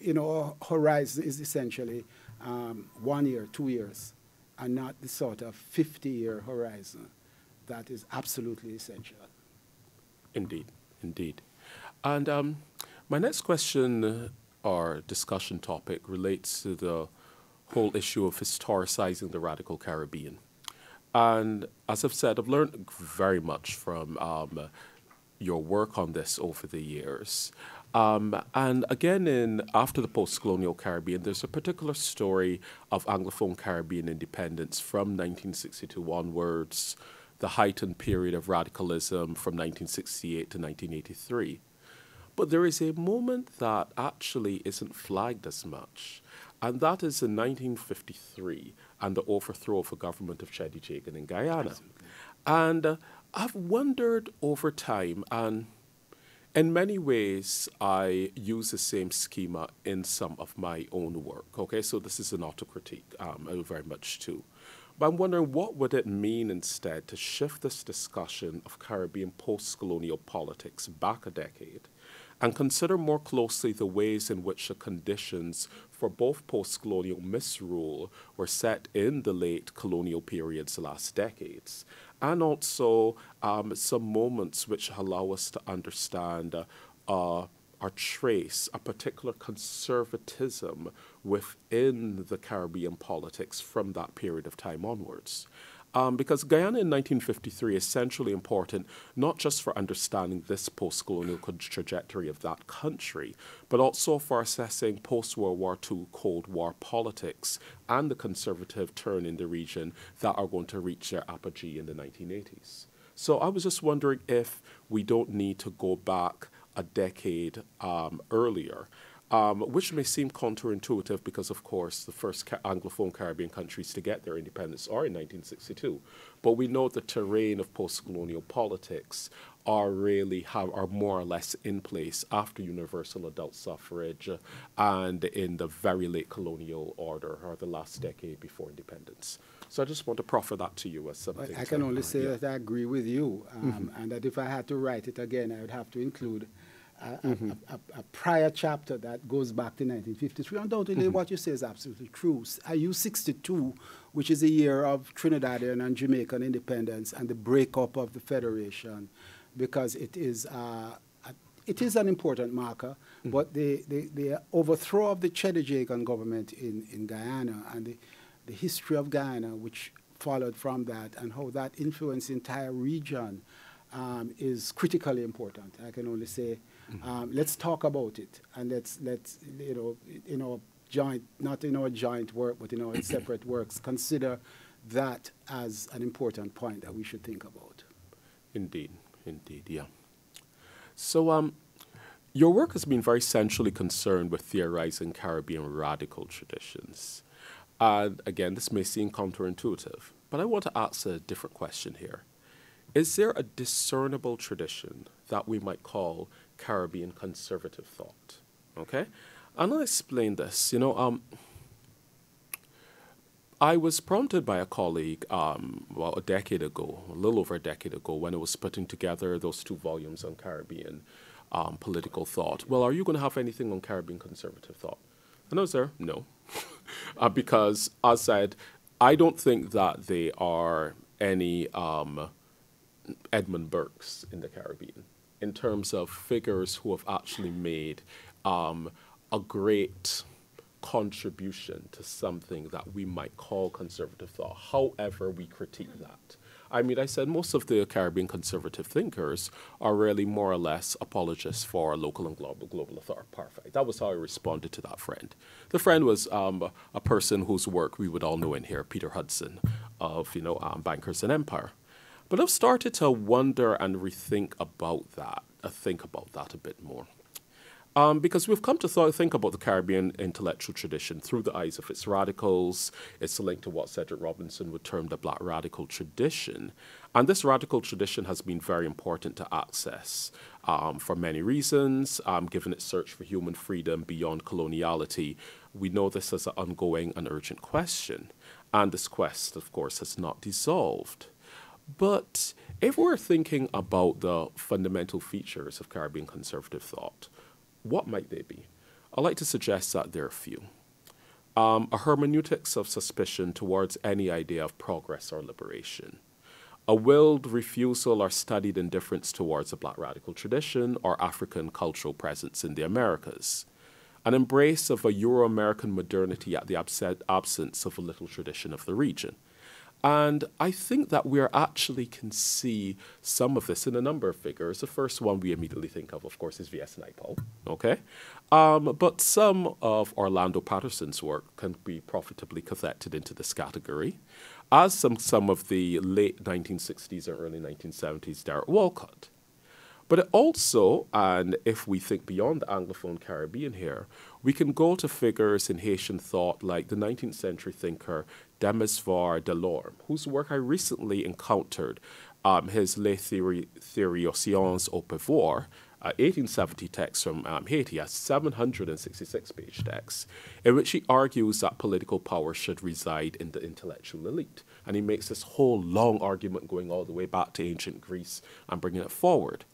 you know, horizon is essentially um, one year, two years, and not the sort of 50-year horizon that is absolutely essential. Indeed, indeed. And um, my next question or discussion topic relates to the whole issue of historicizing the radical Caribbean. And as I've said, I've learned very much from um, your work on this over the years. Um, and again, in after the post-colonial Caribbean, there's a particular story of Anglophone Caribbean independence from 1962 onwards, the heightened period of radicalism from 1968 to 1983. But there is a moment that actually isn't flagged as much, and that is in 1953 and the overthrow of the government of Cheddi Jagan in Guyana. Absolutely. And uh, I've wondered over time, and in many ways, I use the same schema in some of my own work. Okay, so this is an autocritique, um, very much too. But I'm wondering what would it mean instead to shift this discussion of Caribbean post-colonial politics back a decade and consider more closely the ways in which the conditions for both post colonial misrule were set in the late colonial periods, last decades, and also um, some moments which allow us to understand uh, uh, or trace a particular conservatism within the Caribbean politics from that period of time onwards. Um, because Guyana in 1953 is centrally important not just for understanding this post colonial trajectory of that country, but also for assessing post World War II Cold War politics and the conservative turn in the region that are going to reach their apogee in the 1980s. So I was just wondering if we don't need to go back a decade um, earlier um, which may seem counterintuitive because, of course, the first ca- Anglophone Caribbean countries to get their independence are in 1962. But we know the terrain of post-colonial politics are really have, are more or less in place after universal adult suffrage and in the very late colonial order or the last decade before independence. So I just want to proffer that to you as something. I can only say yeah. that I agree with you, um, mm-hmm. and that if I had to write it again, I would have to include a, mm-hmm. a, a, a, prior chapter that goes back to 1953. Undoubtedly, mm-hmm. what you say is absolutely true. I use 62, which is a year of Trinidadian and Jamaican independence and the breakup of the Federation, because it is, uh, it is an important marker. Mm-hmm. But the, the, the, overthrow of the Cheddi Jagan government in, in Guyana and the, the history of Guyana, which followed from that, and how that influenced the entire region. Um, is critically important. I can only say Mm-hmm. Um, let's talk about it, and let's let's you know in our joint, not in our joint work, but in our separate works, consider that as an important point that we should think about. Indeed, indeed, yeah. So, um, your work has been very centrally concerned with theorizing Caribbean radical traditions. And again, this may seem counterintuitive, but I want to ask a different question here. Is there a discernible tradition that we might call Caribbean conservative thought. Okay? And I'll explain this. You know, um, I was prompted by a colleague, um, well, a decade ago, a little over a decade ago, when I was putting together those two volumes on Caribbean um, political thought. Well, are you going to have anything on Caribbean conservative thought? And I was there, no. uh, because, I said, I don't think that they are any um, Edmund Burkes in the Caribbean in terms of figures who have actually made um, a great contribution to something that we might call conservative thought, however we critique that. I mean, I said most of the Caribbean conservative thinkers are really more or less apologists for local and global, global apartheid. That was how I responded to that friend. The friend was um, a person whose work we would all know in here, Peter Hudson of, you know, um, Bankers and Empire. But I've started to wonder and rethink about that, uh, think about that a bit more. Um, because we've come to th- think about the Caribbean intellectual tradition through the eyes of its radicals. It's linked to what Cedric Robinson would term the black radical tradition. And this radical tradition has been very important to access um, for many reasons, um, given its search for human freedom beyond coloniality. We know this as an ongoing and urgent question. And this quest, of course, has not dissolved. But if we're thinking about the fundamental features of Caribbean conservative thought, what might they be? I'd like to suggest that there are a few. Um, a hermeneutics of suspicion towards any idea of progress or liberation. A willed refusal or studied indifference towards the black radical tradition or African cultural presence in the Americas. An embrace of a Euro American modernity at the absence of a little tradition of the region. And I think that we actually can see some of this in a number of figures. The first one we immediately think of, of course, is V.S. Naipaul, okay? Um, but some of Orlando Patterson's work can be profitably catheted into this category, as some, some of the late 1960s and early 1970s Derek Walcott. But also, and if we think beyond the Anglophone Caribbean here, we can go to figures in Haitian thought like the 19th century thinker Demesvar Delorme, whose work I recently encountered, um, his Les Théoriciens au Pouvoir, uh, 1870 text from um, Haiti, a 766 page text, in which he argues that political power should reside in the intellectual elite. And he makes this whole long argument going all the way back to ancient Greece and bringing it forward.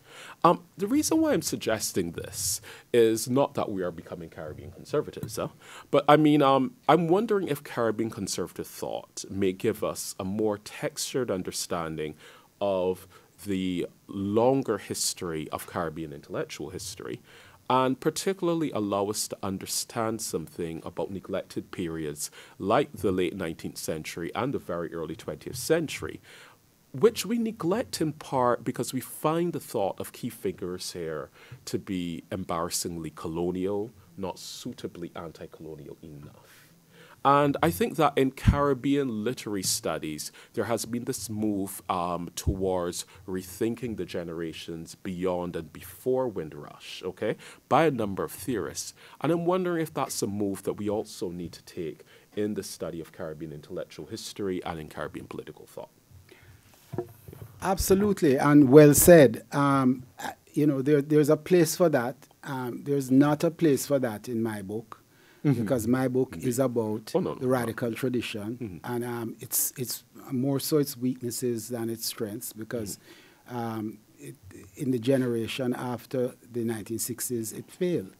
Um, the reason why I'm suggesting this is not that we are becoming Caribbean conservatives, huh? but I mean, um, I'm wondering if Caribbean conservative thought may give us a more textured understanding of the longer history of Caribbean intellectual history, and particularly allow us to understand something about neglected periods like the late 19th century and the very early 20th century, which we neglect in part because we find the thought of key figures here to be embarrassingly colonial, not suitably anti colonial enough. And I think that in Caribbean literary studies, there has been this move um, towards rethinking the generations beyond and before Windrush, okay, by a number of theorists. And I'm wondering if that's a move that we also need to take in the study of Caribbean intellectual history and in Caribbean political thought. Absolutely, and well said. Um, you know, there, there's a place for that. Um, there's not a place for that in my book. Mm-hmm. Because my book mm-hmm. is about oh, no, no, the radical no. tradition, mm-hmm. and um, it's it's more so its weaknesses than its strengths. Because mm-hmm. um, it, in the generation after the 1960s, it failed,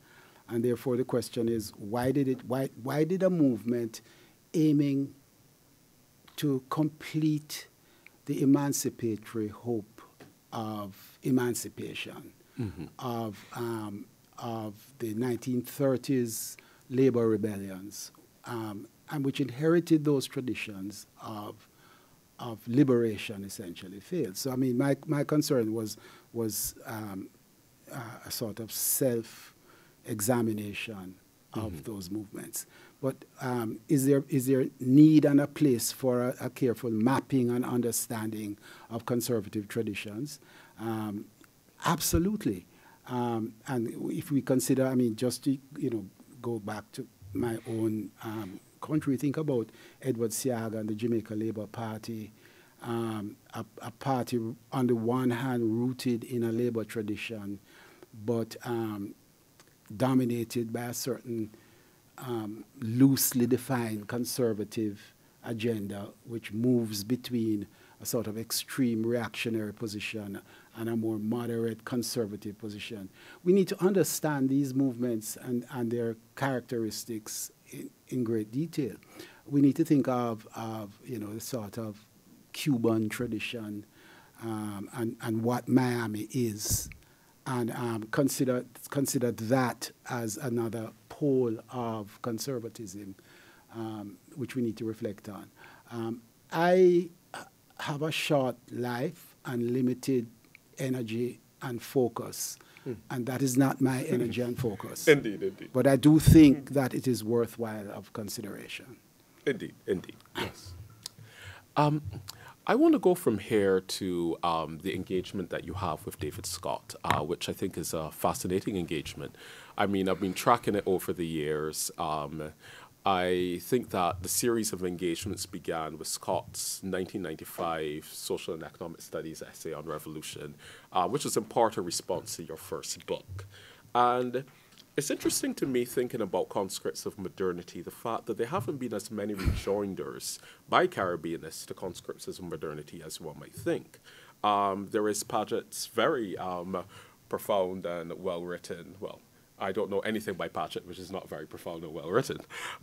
and therefore the question is, why did it? Why why did a movement aiming to complete the emancipatory hope of emancipation, mm-hmm. of, um, of the 1930s labor rebellions, um, and which inherited those traditions of, of liberation essentially failed. So, I mean, my, my concern was, was um, uh, a sort of self examination of mm-hmm. those movements. But um, is there is there need and a place for a, a careful mapping and understanding of conservative traditions? Um, absolutely. Um, and if we consider, I mean, just to you know go back to my own um, country, think about Edward Seaga and the Jamaica Labour Party. Um, a, a, party on the one hand rooted in a labor tradition, but um, dominated by a certain um, loosely defined conservative agenda, which moves between a sort of extreme reactionary position and a more moderate conservative position. We need to understand these movements and, and their characteristics in, in great detail. We need to think of, of you know, the sort of Cuban tradition um, and, and what Miami is, and um, consider, consider that as another pole of conservatism, um, which we need to reflect on. Um, I have a short life and limited energy and focus. Mm. And that is not my energy and focus. Indeed, indeed. But I do think that it is worthwhile of consideration. Indeed, indeed, yes. Um, I want to go from here to um, the engagement that you have with David Scott, uh, which I think is a fascinating engagement. I mean, I've been tracking it over the years. Um, I think that the series of engagements began with Scott's 1995 Social and Economic Studies essay on revolution, uh, which was in part a response to your first book. And it's interesting to me thinking about conscripts of modernity, the fact that there haven't been as many rejoinders by Caribbeanists to conscripts of modernity as one might think. Um, there is Paget's very um, profound and well written, well, I don't know anything by Paget, which is not very profound or well written,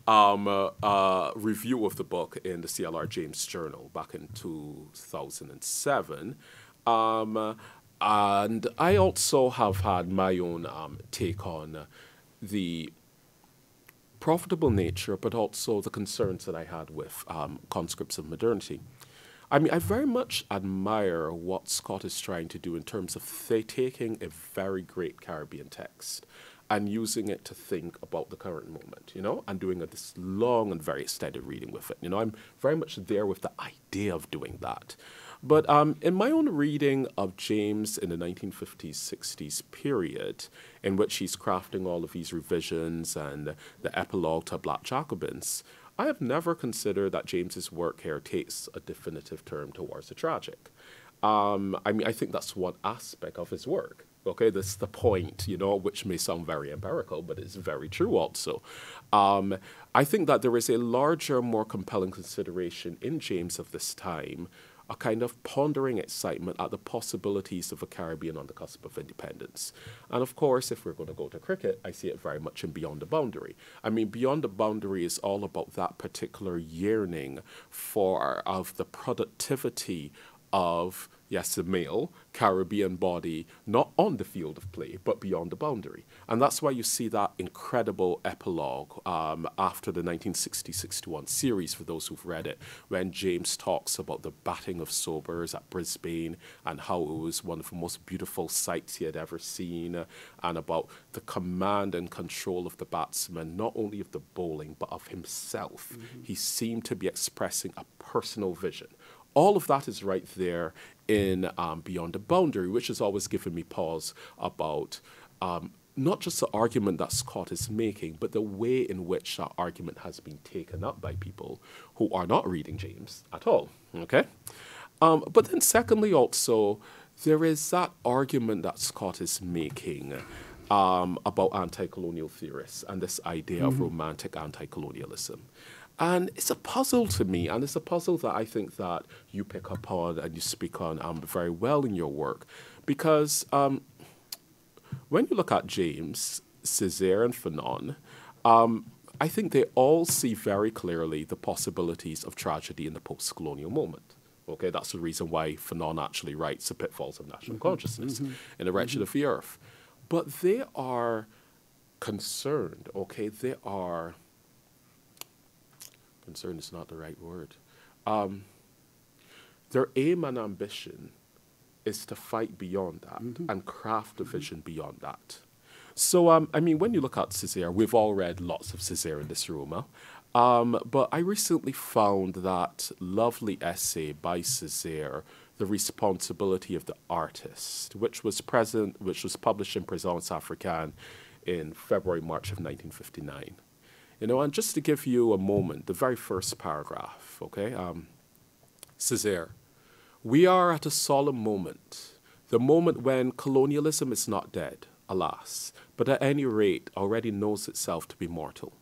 um, uh, uh, review of the book in the CLR James Journal back in 2007. Um, and I also have had my own um, take on the profitable nature, but also the concerns that I had with um, conscripts of modernity. I mean, I very much admire what Scott is trying to do in terms of taking a very great Caribbean text and using it to think about the current moment, you know, and doing a, this long and very extended reading with it. You know, I'm very much there with the idea of doing that. But um, in my own reading of James in the 1950s, 60s period, in which he's crafting all of these revisions and the epilogue to Black Jacobins, I have never considered that James's work here takes a definitive turn towards the tragic. Um, I mean, I think that's one aspect of his work. Okay, that's the point, you know, which may sound very empirical, but it's very true also. Um, I think that there is a larger, more compelling consideration in James of this time a kind of pondering excitement at the possibilities of a Caribbean on the cusp of independence. And of course, if we're going to go to cricket, I see it very much in Beyond the Boundary. I mean, Beyond the Boundary is all about that particular yearning for of the productivity of yes, the male Caribbean body, not on the field of play, but beyond the boundary. And that's why you see that incredible epilogue um, after the 1960-61 series, for those who've read it, when James talks about the batting of Sobers at Brisbane and how it was one of the most beautiful sights he had ever seen, and about the command and control of the batsman, not only of the bowling, but of himself. Mm-hmm. He seemed to be expressing a personal vision all of that is right there in um, Beyond the Boundary, which has always given me pause about um, not just the argument that Scott is making, but the way in which that argument has been taken up by people who are not reading James at all. Okay? Um, but then, secondly, also, there is that argument that Scott is making um, about anti colonial theorists and this idea mm-hmm. of romantic anti colonialism. And it's a puzzle to me, and it's a puzzle that I think that you pick up on and you speak on um, very well in your work, because um, when you look at James, Césaire, and Fanon, um, I think they all see very clearly the possibilities of tragedy in the post-colonial moment. Okay, that's the reason why Fanon actually writes The Pitfalls of National mm-hmm. Consciousness mm-hmm. in The Wretched mm-hmm. of the Earth. But they are concerned, okay, they are concern is not the right word. Um, their aim and ambition is to fight beyond that mm-hmm. and craft a vision mm-hmm. beyond that. So, um, I mean, when you look at Césaire, we've all read lots of Césaire in this room, huh? um, but I recently found that lovely essay by Césaire, The Responsibility of the Artist, which was present, which was published in Présence Africaine in February, March of 1959. You know, and just to give you a moment, the very first paragraph, okay? Um, we are at a solemn moment, the moment when colonialism is not dead, alas, but at any rate already knows itself to be mortal.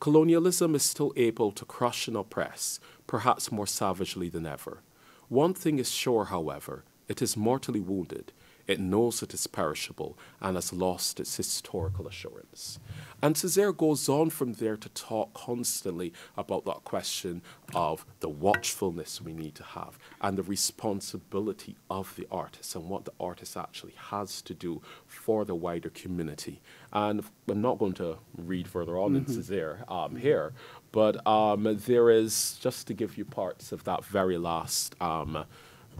Colonialism is still able to crush and oppress, perhaps more savagely than ever. One thing is sure, however, it is mortally wounded, it knows it is perishable and has lost its historical assurance. And Césaire goes on from there to talk constantly about that question of the watchfulness we need to have and the responsibility of the artist and what the artist actually has to do for the wider community. And I'm not going to read further on mm-hmm. in Césaire um, here, but um, there is, just to give you parts of that very last um,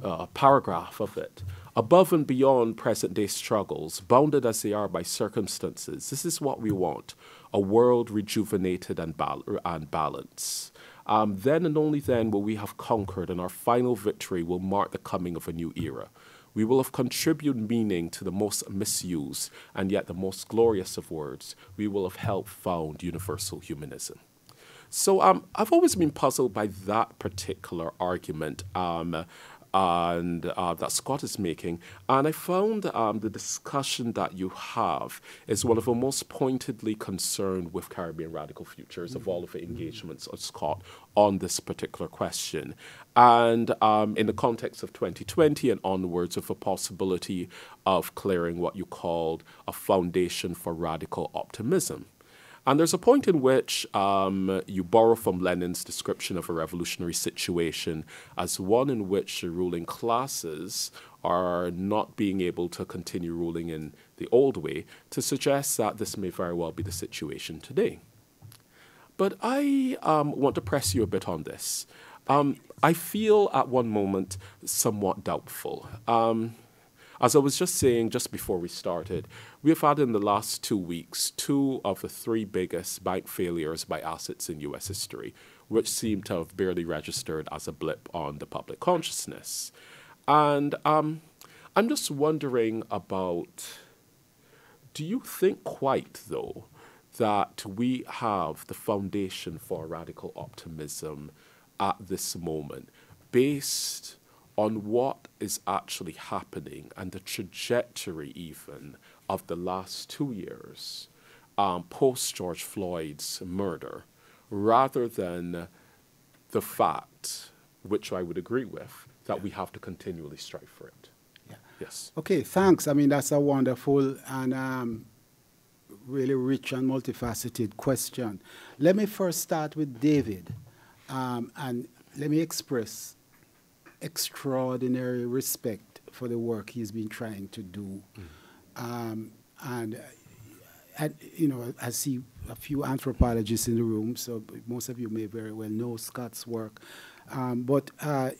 uh, paragraph of it. Above and beyond present day struggles, bounded as they are by circumstances, this is what we want a world rejuvenated and, bal- and balanced. Um, then and only then will we have conquered, and our final victory will mark the coming of a new era. We will have contributed meaning to the most misused and yet the most glorious of words. We will have helped found universal humanism. So um, I've always been puzzled by that particular argument. Um, and uh, that Scott is making. And I found um, the discussion that you have is one of the most pointedly concerned with Caribbean radical futures of all of the engagements of Scott on this particular question. And um, in the context of 2020 and onwards, of a possibility of clearing what you called a foundation for radical optimism. And there's a point in which um, you borrow from Lenin's description of a revolutionary situation as one in which the ruling classes are not being able to continue ruling in the old way to suggest that this may very well be the situation today. But I um, want to press you a bit on this. Um, I feel at one moment somewhat doubtful. Um, as I was just saying just before we started, we have had in the last two weeks two of the three biggest bank failures by assets in U.S. history, which seem to have barely registered as a blip on the public consciousness. And um, I'm just wondering about do you think quite, though, that we have the foundation for radical optimism at this moment based on what is actually happening and the trajectory, even of the last two years um, post George Floyd's murder, rather than the fact, which I would agree with, that yeah. we have to continually strive for it. Yeah. Yes. Okay, thanks. I mean, that's a wonderful and um, really rich and multifaceted question. Let me first start with David um, and let me express extraordinary respect for the work he's been trying to do. Mm. Um, and, uh, you know, I see a few anthropologists in the room, so most of you may very well know Scott's work. Um, but uh,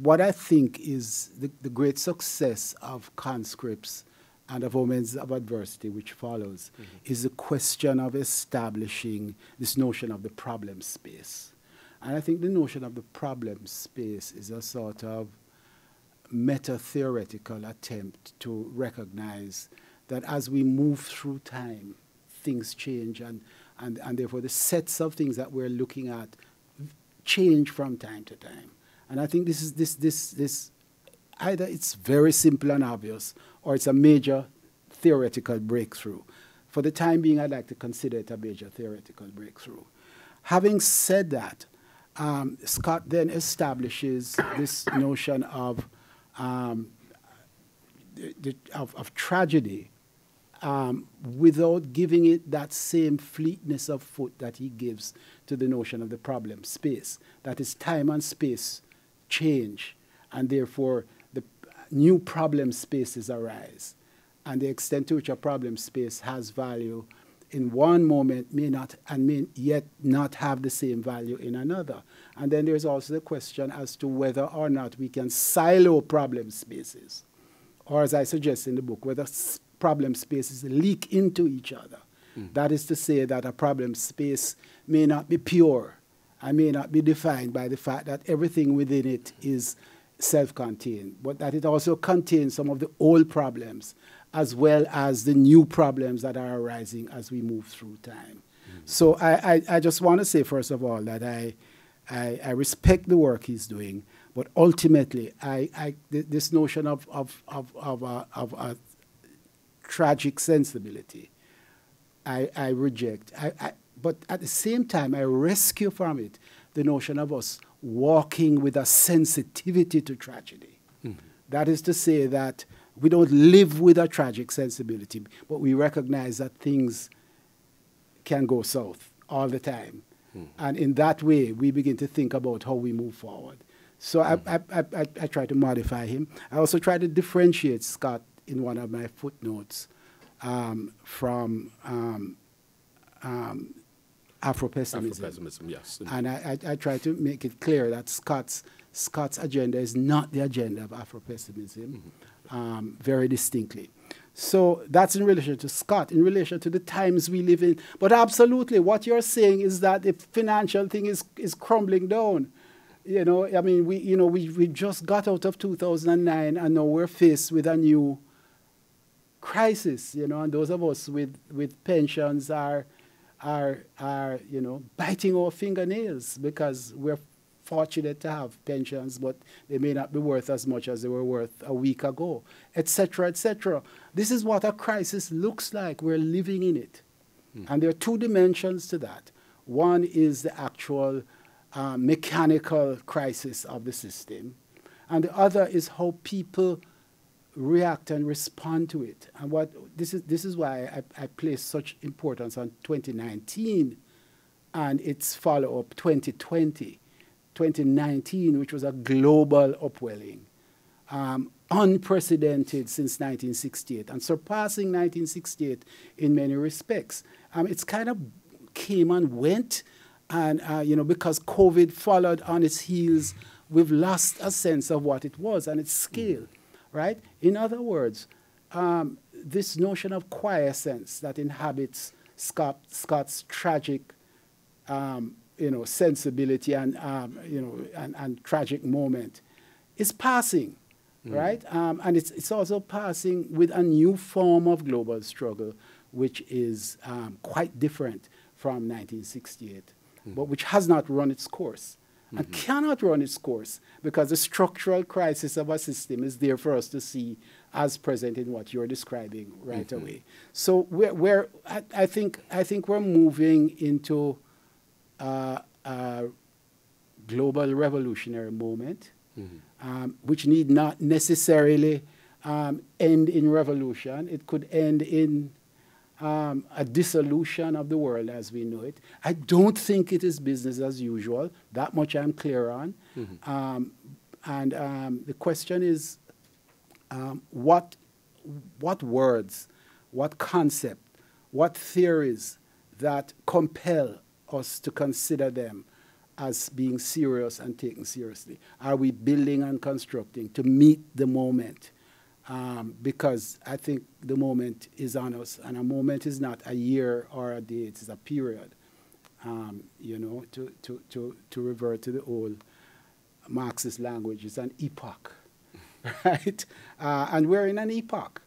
what I think is the, the great success of conscripts and of Omens of Adversity, which follows, mm -hmm. is the question of establishing this notion of the problem space. And I think the notion of the problem space is a sort of meta theoretical attempt to recognize that as we move through time, things change, and, and, and therefore the sets of things that we're looking at change from time to time. And I think this is this this this either it's very simple and obvious or it's a major theoretical breakthrough. For the time being, I'd like to consider it a major theoretical breakthrough. Having said that, um, Scott then establishes this notion of, um, of, of, tragedy um, without giving it that same fleetness of foot that he gives to the notion of the problem space. That is, time and space change, and therefore the new problem spaces arise. And the extent to which a problem space has value in one moment may not and may yet not have the same value in another. And then there's also the question as to whether or not we can silo problem spaces, or as I suggest in the book, whether problem spaces leak into each other. Mm. That is to say that a problem space may not be pure and may not be defined by the fact that everything within it is self-contained, but that it also contains some of the old problems as well as the new problems that are arising as we move through time. Mm-hmm. So I, I, I, just want to say, first of all, that I, I, I respect the work he's doing, but ultimately, I, I, th- this notion of, of, of, of, a, of a tragic sensibility. I, I reject. I, I, but at the same time, I rescue from it the notion of us walking with a sensitivity to tragedy. Mm-hmm. That is to say that we don't live with a tragic sensibility, but we recognize that things can go south all the time. Mm. And in that way, we begin to think about how we move forward. So mm. I, I, I, I, try to modify him. I also try to differentiate Scott in one of my footnotes um, from um, um, Afro-pessimism. Afro-pessimism, yes. And I, I, I, try to make it clear that Scott's, Scott's agenda is not the agenda of Afro-pessimism, mm-hmm. Um, very distinctly. So that's in relation to Scott, in relation to the times we live in. But absolutely, what you're saying is that the financial thing is, is crumbling down. You know, I mean, we, you know, we, we just got out of 2009 and now we're faced with a new crisis, you know, and those of us with, with pensions are, are, are, you know, biting our fingernails because we're fortunate to have pensions, but they may not be worth as much as they were worth a week ago, etc., etc. This is what a crisis looks like. We're living in it. Mm. And there are two dimensions to that. One is the actual uh, mechanical crisis of the system, and the other is how people react and respond to it. And what this is this is why I, I place such importance on 2019 and its follow-up 2020, 2019, which was a global upwelling, um, unprecedented since 1968 and surpassing 1968 in many respects. Um, it's kind of came and went, and uh, you know because COVID followed on its heels, we've lost a sense of what it was and its scale. Mm right? In other words, um, this notion of quiescence that inhabits Scott, Scott's tragic, um, you know, sensibility and, um, you know, and, and, tragic moment is passing, mm. right? Um, and it's, it's also passing with a new form of global struggle, which is um, quite different from 1968, mm. but which has not run its course mm-hmm. and cannot run its course because the structural crisis of our system is there for us to see as present in what you're describing right mm-hmm. away. So we're, we're I, I, think, I think we're moving into uh, a global revolutionary moment, mm-hmm. um, which need not necessarily um, end in revolution. It could end in um, a dissolution of the world as we know it. I don't think it is business as usual. That much I'm clear on. Mm-hmm. Um, and um, the question is um, what, what words, what concept, what theories that compel us to consider them as being serious and taken seriously? Are we building and constructing to meet the moment? um, because I think the moment is on us, and a moment is not a year or a day; it is a period. Um, you know, to, to, to, to revert to the old Marxist language, it's an epoch, right? Uh, and we're in an epoch,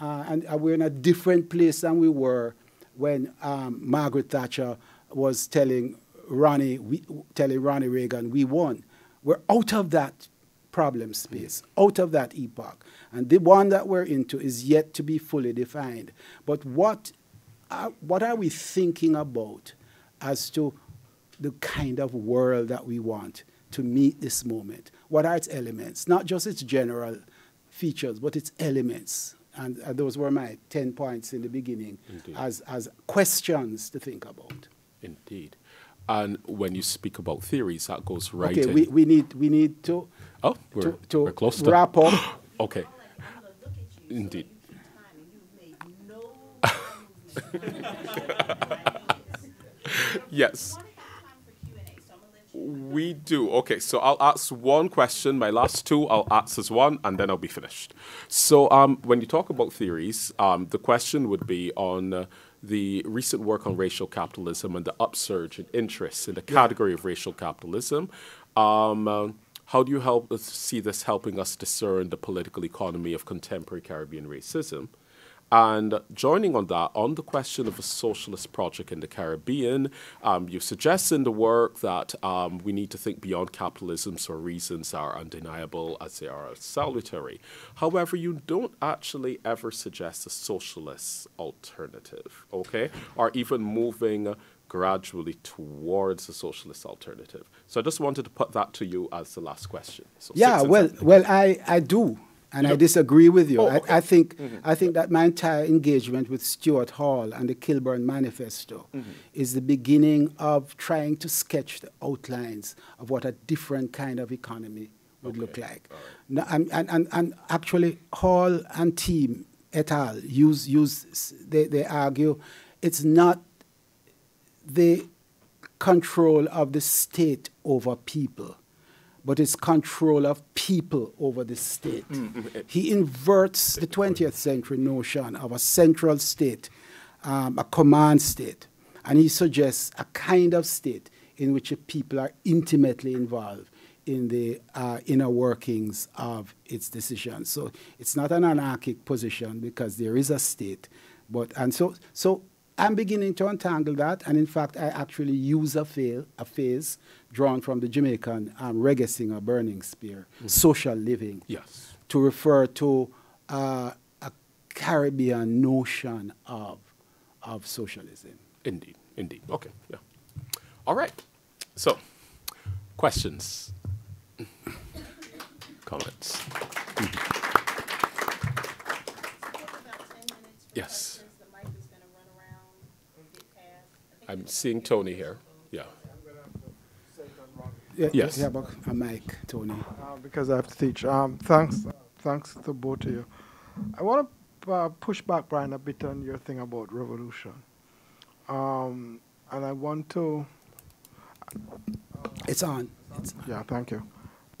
uh, and uh, we're in a different place than we were when um, Margaret Thatcher was telling Ronnie, we, telling Ronnie Reagan, "We won." We're out of that problem space, out of that epoch. And the one that we're into is yet to be fully defined. But what are, what are we thinking about as to the kind of world that we want to meet this moment? What are its elements? Not just its general features, but its elements. And uh, those were my 10 points in the beginning as, as questions to think about. Indeed. And when you speak about theories, that goes right okay, we, we, need, we need to, oh, we're, to, to we're close to wrap up. okay. Indeed. yes. We do. Okay, so I'll ask one question. My last two, I'll ask as one, and then I'll be finished. So, um, when you talk about theories, um, the question would be on uh, the recent work on racial capitalism and the upsurge in interest in the category of racial capitalism. Um, uh, how do you help see this helping us discern the political economy of contemporary Caribbean racism? And joining on that, on the question of a socialist project in the Caribbean, um, you suggest in the work that um, we need to think beyond capitalism so reasons are undeniable as they are salutary. However, you don't actually ever suggest a socialist alternative, okay? Or even moving gradually towards a socialist alternative. So I just wanted to put that to you as the last question. So yeah, well, well, I, I do. And I disagree with you. Oh, I, okay. I think Mm-hmm. I think that my entire engagement with Stuart Hall and the Kilburn Manifesto Mm-hmm. is the beginning of trying to sketch the outlines of what a different kind of economy would look Okay. like. No, and, and, and, and actually, Hall and team et al. use use they, they argue it's not the control of the state over people, but it's control of people over the state. He inverts the 20th century notion of a central state, um, a command state, and he suggests a kind of state in which the people are intimately involved in the uh, inner workings of its decisions. So it's not an anarchic position because there is a state, but and so so I'm beginning to untangle that, and in fact, I actually use a, fa- a phase drawn from the Jamaican um, reggae singer Burning Spear, social living, Yes. to refer to uh, a Caribbean notion of, of socialism. Indeed, indeed. Okay, yeah. All right. So, questions, comments. Yes. I'm seeing Tony here. Yeah. Yeah, Yes. Yeah, but a mic, Tony. uh, because I have to teach. Um, thanks, thanks to both of you. I want to uh, push back, Brian, a bit on your thing about revolution, um, and I want to. It's on. It's on. Yeah, thank you.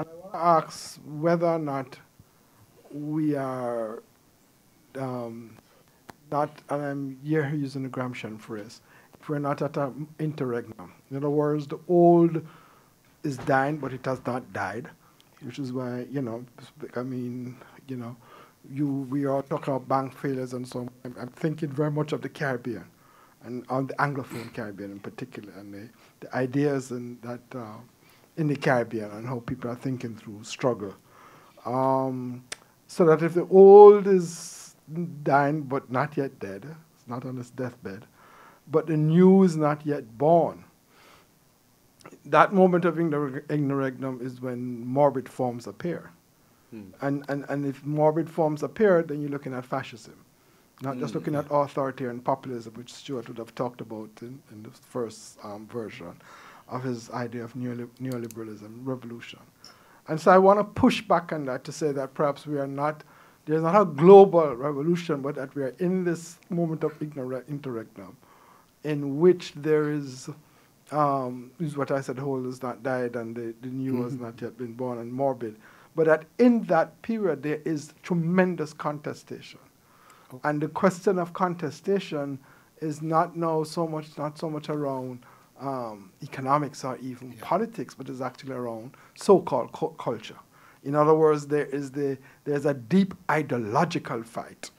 And I want to ask whether or not we are um, not, and I'm here using the Gramscian phrase, if we're not at an interregnum. In other words, the old is dying, but it has not died, which is why, you know, I mean, you know, you we are talking about bank failures and so on. I'm, I'm thinking very much of the Caribbean and on the Anglophone Caribbean in particular, and the, the ideas and that uh, in the Caribbean and how people are thinking through struggle. Um, so that if the old is dying but not yet dead, it's not on its deathbed, but the new is not yet born, that moment of ignor- ignoregnum is when morbid forms appear. And, and, and if morbid forms appear, then you're looking at fascism. Not just looking at authoritarian populism, which Stuart would have talked about in, in the first um, version of his idea of neoli- neoliberalism, revolution. And so I want to push back on that to say that perhaps we are not, there's not a global revolution, but that we are in this moment of ignora- interregnum in which there is, um, is what I said, the whole has not died and the, the new has not yet been born and morbid. But that in that period there is tremendous contestation. And the question of contestation is not now so much, not so much around um, economics or even politics, but is actually around so-called cu- culture. In other words, there is the, there's a deep ideological fight,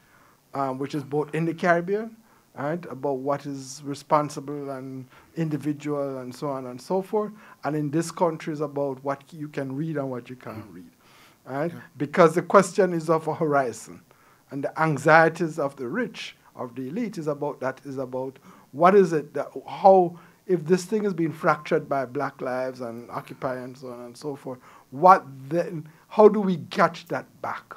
um, which is both in the Caribbean, right, about what is responsible and individual and so on and so forth, and in this country is about what you can read and what you can't mm. read, right? Because the question is of a horizon, and the anxieties of the rich, of the elite, is about that. Is about what is it that how if this thing is being fractured by Black Lives and Occupy and so on and so forth, what then? How do we catch that back?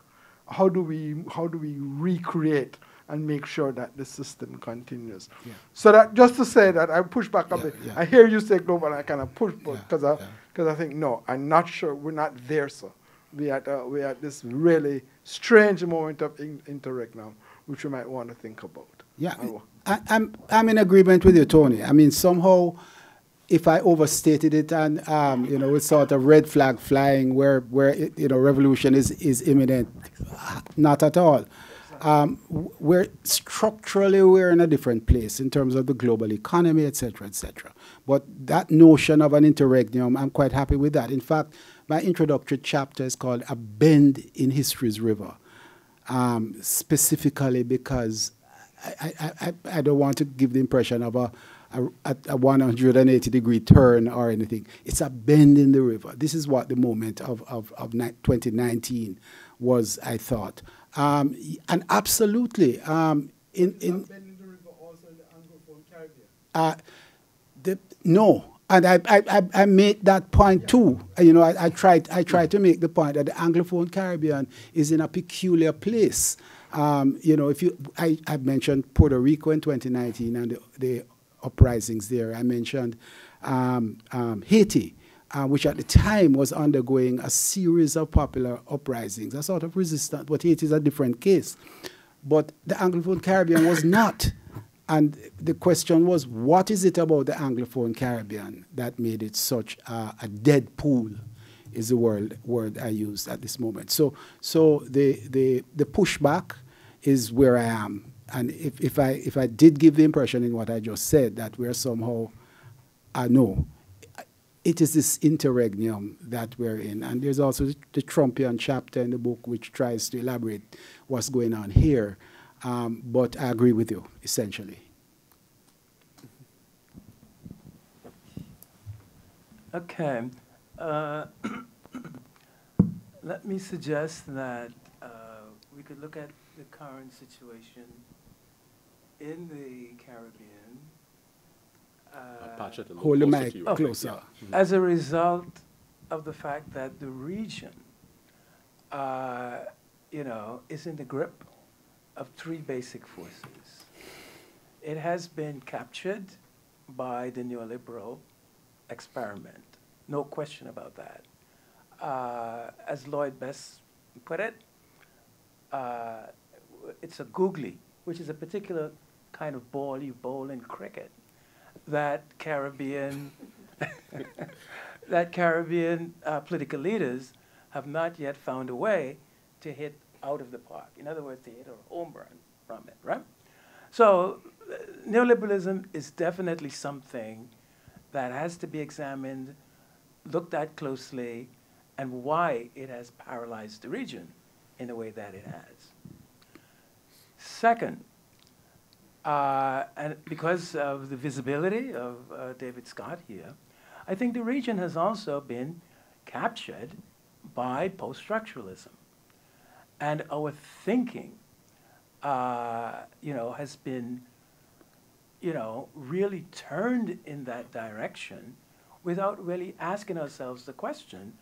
How do we how do we recreate and make sure that the system continues? Yeah. So that just to say that I push back a Yeah, bit. yeah. I hear you say global, and I kind of push Yeah, because I yeah. because I think no, I'm not sure we're not there, sir. We at uh, we at this really strange moment of in, interregnum, which we might want to think about. Yeah, I, I'm I'm in agreement with you, Tony. I mean, somehow, if I overstated it and um, you know, with sort of red flag flying, where where it, you know revolution is is imminent, not at all. Um, we're structurally we're in a different place in terms of the global economy, et cetera, et cetera. But that notion of an interregnum, I'm quite happy with that. In fact, my introductory chapter is called "A Bend in History's River." um, specifically because I, I, I, I don't want to give the impression of a, a, a 180 degree turn or anything. It's a bend in the river. This is what the moment of, of, of 2019 was, I thought. Um, and absolutely, um, in, in, uh, the, no, and I, I, I make that point yeah. too. You know, I, I try I try to make the point that the Anglophone Caribbean is in a peculiar place. Um, you know, if you I, I mentioned Puerto Rico in 2019 and the, the uprisings there. I mentioned um, um, Haiti. Uh, which at the time was undergoing a series of popular uprisings, a sort of resistance, but Haiti is a different case. But the Anglophone Caribbean was not. And the question was, what is it about the Anglophone Caribbean that made it such a, a dead pool? Is the word word I used at this moment. So, so the the the pushback is where I am. And if, if I if I did give the impression in what I just said that we're somehow, I know, it is this interregnum that we're in. And there's also the Trumpian chapter in the book which tries to elaborate what's going on here. Um, but I agree with you, essentially. Okay. Uh, let me suggest that uh, we could look at the current situation in the Caribbean. Uh, Hold the mic closer. As a result of the fact that the region, uh, you know, is in the grip of three basic forces. It has been captured by the neoliberal experiment, no question about that. Uh, as Lloyd Best put it, uh, it's a googly, which is a particular kind of ball you bowl in cricket, that Caribbean, that Caribbean uh, political leaders have not yet found a way to hit out of the park. In other words, they hit a home run from it, right? So uh, neoliberalism is definitely something that has to be examined, looked at closely, and why it has paralyzed the region in the way that it has. Second, uh, and because of the visibility of uh, David Scott here, I think the region has also been captured by post-structuralism. And our thinking, uh, you know, has been, you know, really turned in that direction without really asking ourselves the question,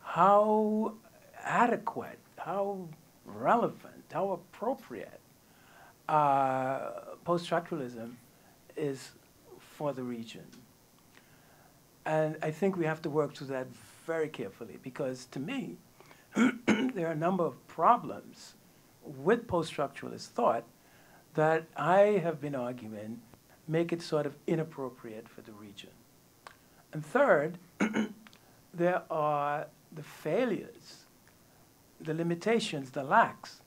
how adequate, how relevant, how appropriate uh, post-structuralism is for the region. And I think we have to work through that very carefully because to me, there are a number of problems with post-structuralist thought that I have been arguing make it sort of inappropriate for the region. And third, there are the failures, the limitations, the lacks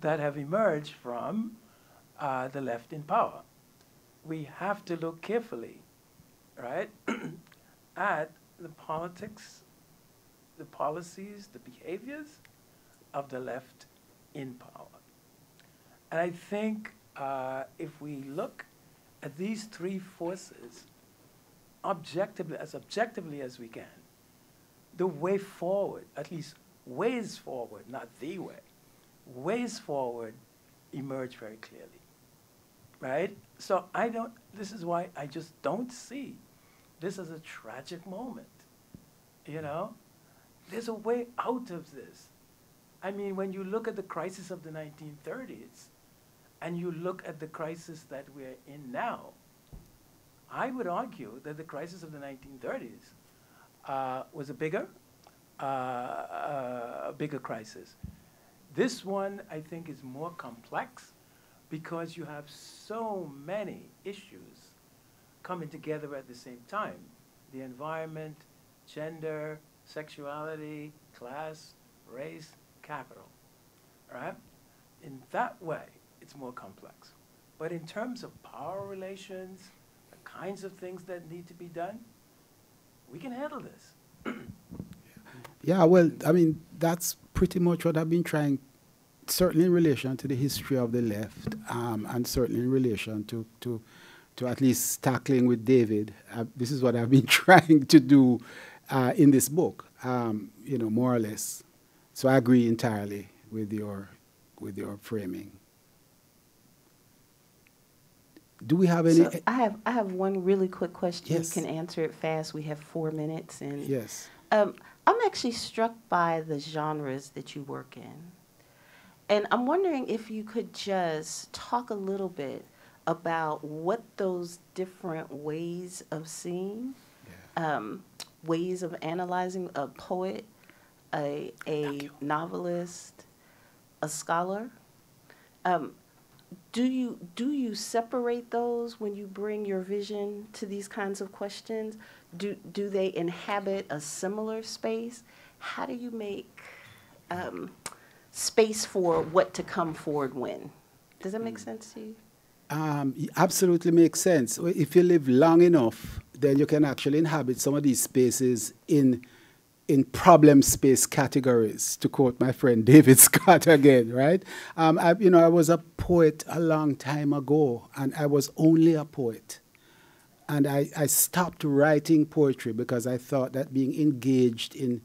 that have emerged from uh, the left in power. We have to look carefully, right, at the politics the policies, the behaviors of the left in power. And I think uh, if we look at these three forces objectively, as objectively as we can, the way forward, at least ways forward, not the way, ways forward emerge very clearly. Right? So I don't, this is why I just don't see this as a tragic moment. You know? There's a way out of this. I mean, when you look at the crisis of the 1930s and you look at the crisis that we're in now, I would argue that the crisis of the 1930s uh, was a bigger, uh, uh, a bigger crisis. This one, I think, is more complex because you have so many issues coming together at the same time. The environment, gender, sexuality, class, race, capital, right? In that way, it's more complex. But in terms of power relations, the kinds of things that need to be done, we can handle this. yeah, well, I mean, that's pretty much what I've been trying certainly in relation to the history of the left, um, and certainly in relation to, to, to at least tackling with David. Uh, this is what I've been trying to do uh, in this book, um, you know, more or less. So I agree entirely with your, with your framing. Do we have any? So I have, I have one really quick question. Yes. You can answer it fast. We have four minutes and. yes. Um, I'm actually struck by the genres that you work in. And I'm wondering if you could just talk a little bit about what those different ways of seeing, um, ways of analyzing a poet, a, a novelist, a scholar. Um, do you do you separate those when you bring your vision to these kinds of questions? Do do they inhabit a similar space? How do you make um, space for what to come forward when? Does that make sense to you? Um, absolutely makes sense. If you live long enough, then you can actually inhabit some of these spaces in in problem space categories. To quote my friend David Scott again, right? Um, I, you know, I was a poet a long time ago, and I was only a poet. And I, I stopped writing poetry because I thought that being engaged in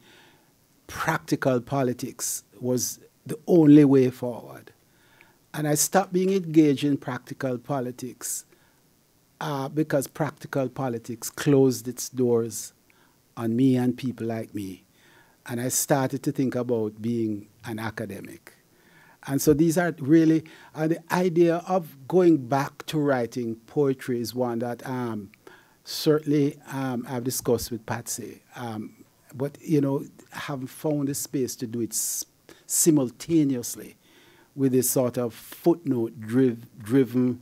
practical politics was the only way forward. And I stopped being engaged in practical politics uh, because practical politics closed its doors on me and people like me. And I started to think about being an academic. And so these are really, and the idea of going back to writing poetry is one that um, certainly um, I've discussed with Patsy. Um, but, you know, haven't found a space to do it simultaneously with this sort of footnote driv- driven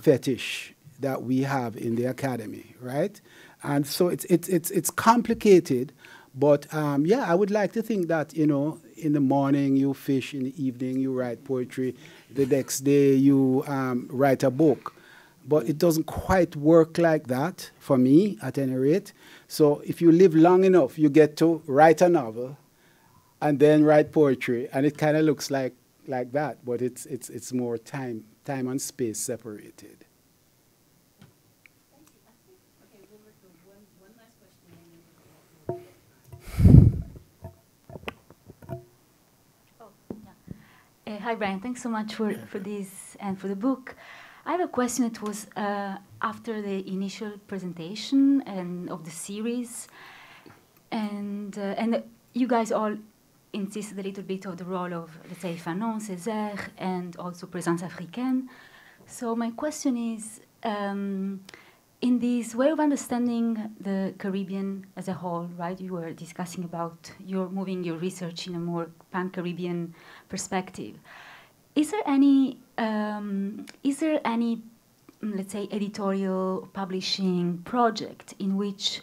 fetish that we have in the academy, right? And so it's it's it's it's complicated, but um, yeah, I would like to think that you know, in the morning you fish, in the evening you write poetry, the next day you um, write a book, but it doesn't quite work like that for me, at any rate. So if you live long enough, you get to write a novel, and then write poetry, and it kind of looks like like that, but it's it's it's more time time and space separated. Uh, hi, Brian. Thanks so much for, for this and for the book. I have a question. It was uh, after the initial presentation and of the series, and uh, and you guys all insisted a little bit of the role of, let's say, Fanon, Césaire, and also Présence africaine. So my question is, um, in this way of understanding the Caribbean as a whole, right? You were discussing about you're moving your research in a more pan-Caribbean perspective. Is there any um, is there any let's say editorial publishing project in which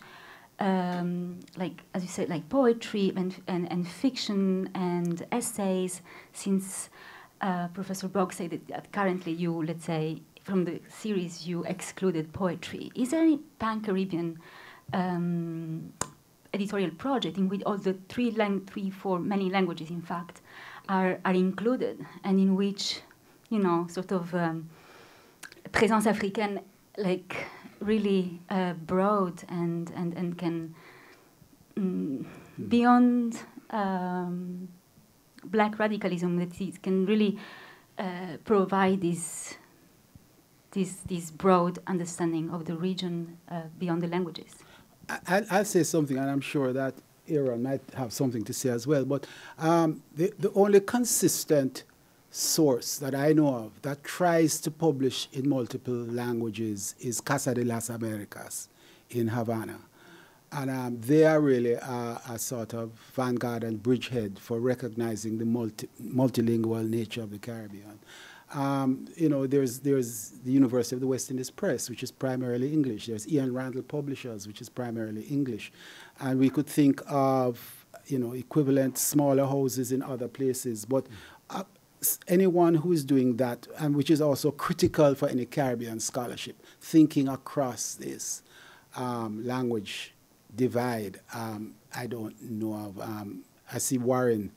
um, like as you said like poetry and, and, and fiction and essays since uh, Professor Bogues said that, that currently you let's say from the series you excluded poetry. Is there any pan-Caribbean um, editorial project in which all the three, lang- three, four, many languages, in fact, are, are included, and in which, you know, sort of um, présence africaine, like really uh, broad and, and, and can, mm, beyond um, black radicalism, that it can really uh, provide this this, this broad understanding of the region uh, beyond the languages. I, I'll- I'll say something, and I'm sure that Aaron might have something to say as well. But um, the, the only consistent source that I know of that tries to publish in multiple languages is Casa de las Americas in Havana. And um, they are really a, a sort of vanguard and bridgehead for recognizing the multi, multilingual nature of the Caribbean. Um, you know, there's, there's the University of the West Indies Press, which is primarily English. There's Ian Randle Publishers, which is primarily English. And we could think of, you know, equivalent smaller houses in other places. But uh, anyone who is doing that, and which is also critical for any Caribbean scholarship, thinking across this um, language divide, um, I don't know of. Um, I see Warren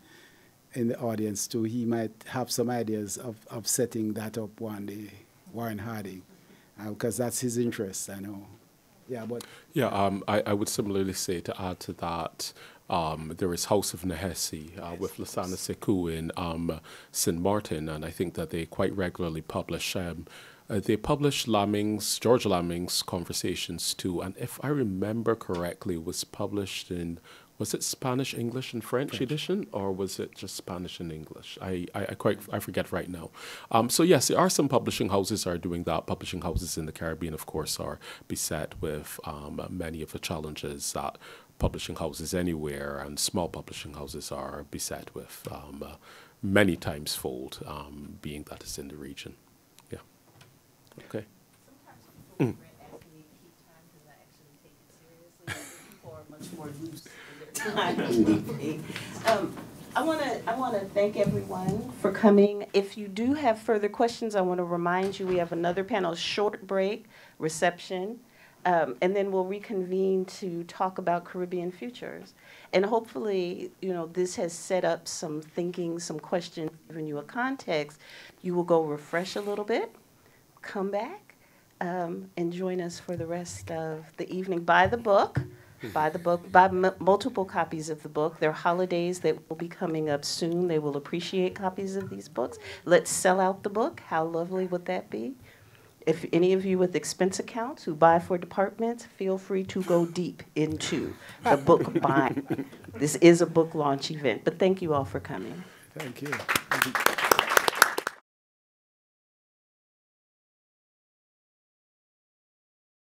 in the audience too. He might have some ideas of, of setting that up one day, Warren Harding, because uh, that's his interest, I know. Yeah, but yeah, um, I, I would similarly say to add to that, um, there is House of Nehesi uh, with Lasana Sekou in um, St. Martin, and I think that they quite regularly publish. Um, uh, they publish Lamming's, George Lamming's conversations too, and if I remember correctly, was published in was it Spanish, English, and French, French, edition, or was it just Spanish and English? I, I, I quite I forget right now. Um, so yes, there are some publishing houses are doing that. Publishing houses in the Caribbean, of course, are beset with um, many of the challenges that publishing houses anywhere and small publishing houses are beset with, um, uh, many times fold, um, being that it's in the region. Yeah. Okay. Mm. much um, I want to I want to thank everyone for coming. If you do have further questions, I want to remind you we have another panel, short break, reception, um, and then we'll reconvene to talk about Caribbean futures. And hopefully, you know, this has set up some thinking, some questions, given you a context. You will go refresh a little bit, come back, um, and join us for the rest of the evening. Buy the book buy the book, buy m- multiple copies of the book. There are holidays that will be coming up soon. They will appreciate copies of these books. Let's sell out the book. How lovely would that be? If any of you with expense accounts who buy for departments, feel free to go deep into the book buying. This is a book launch event, but thank you all for coming. Thank you. Thank you.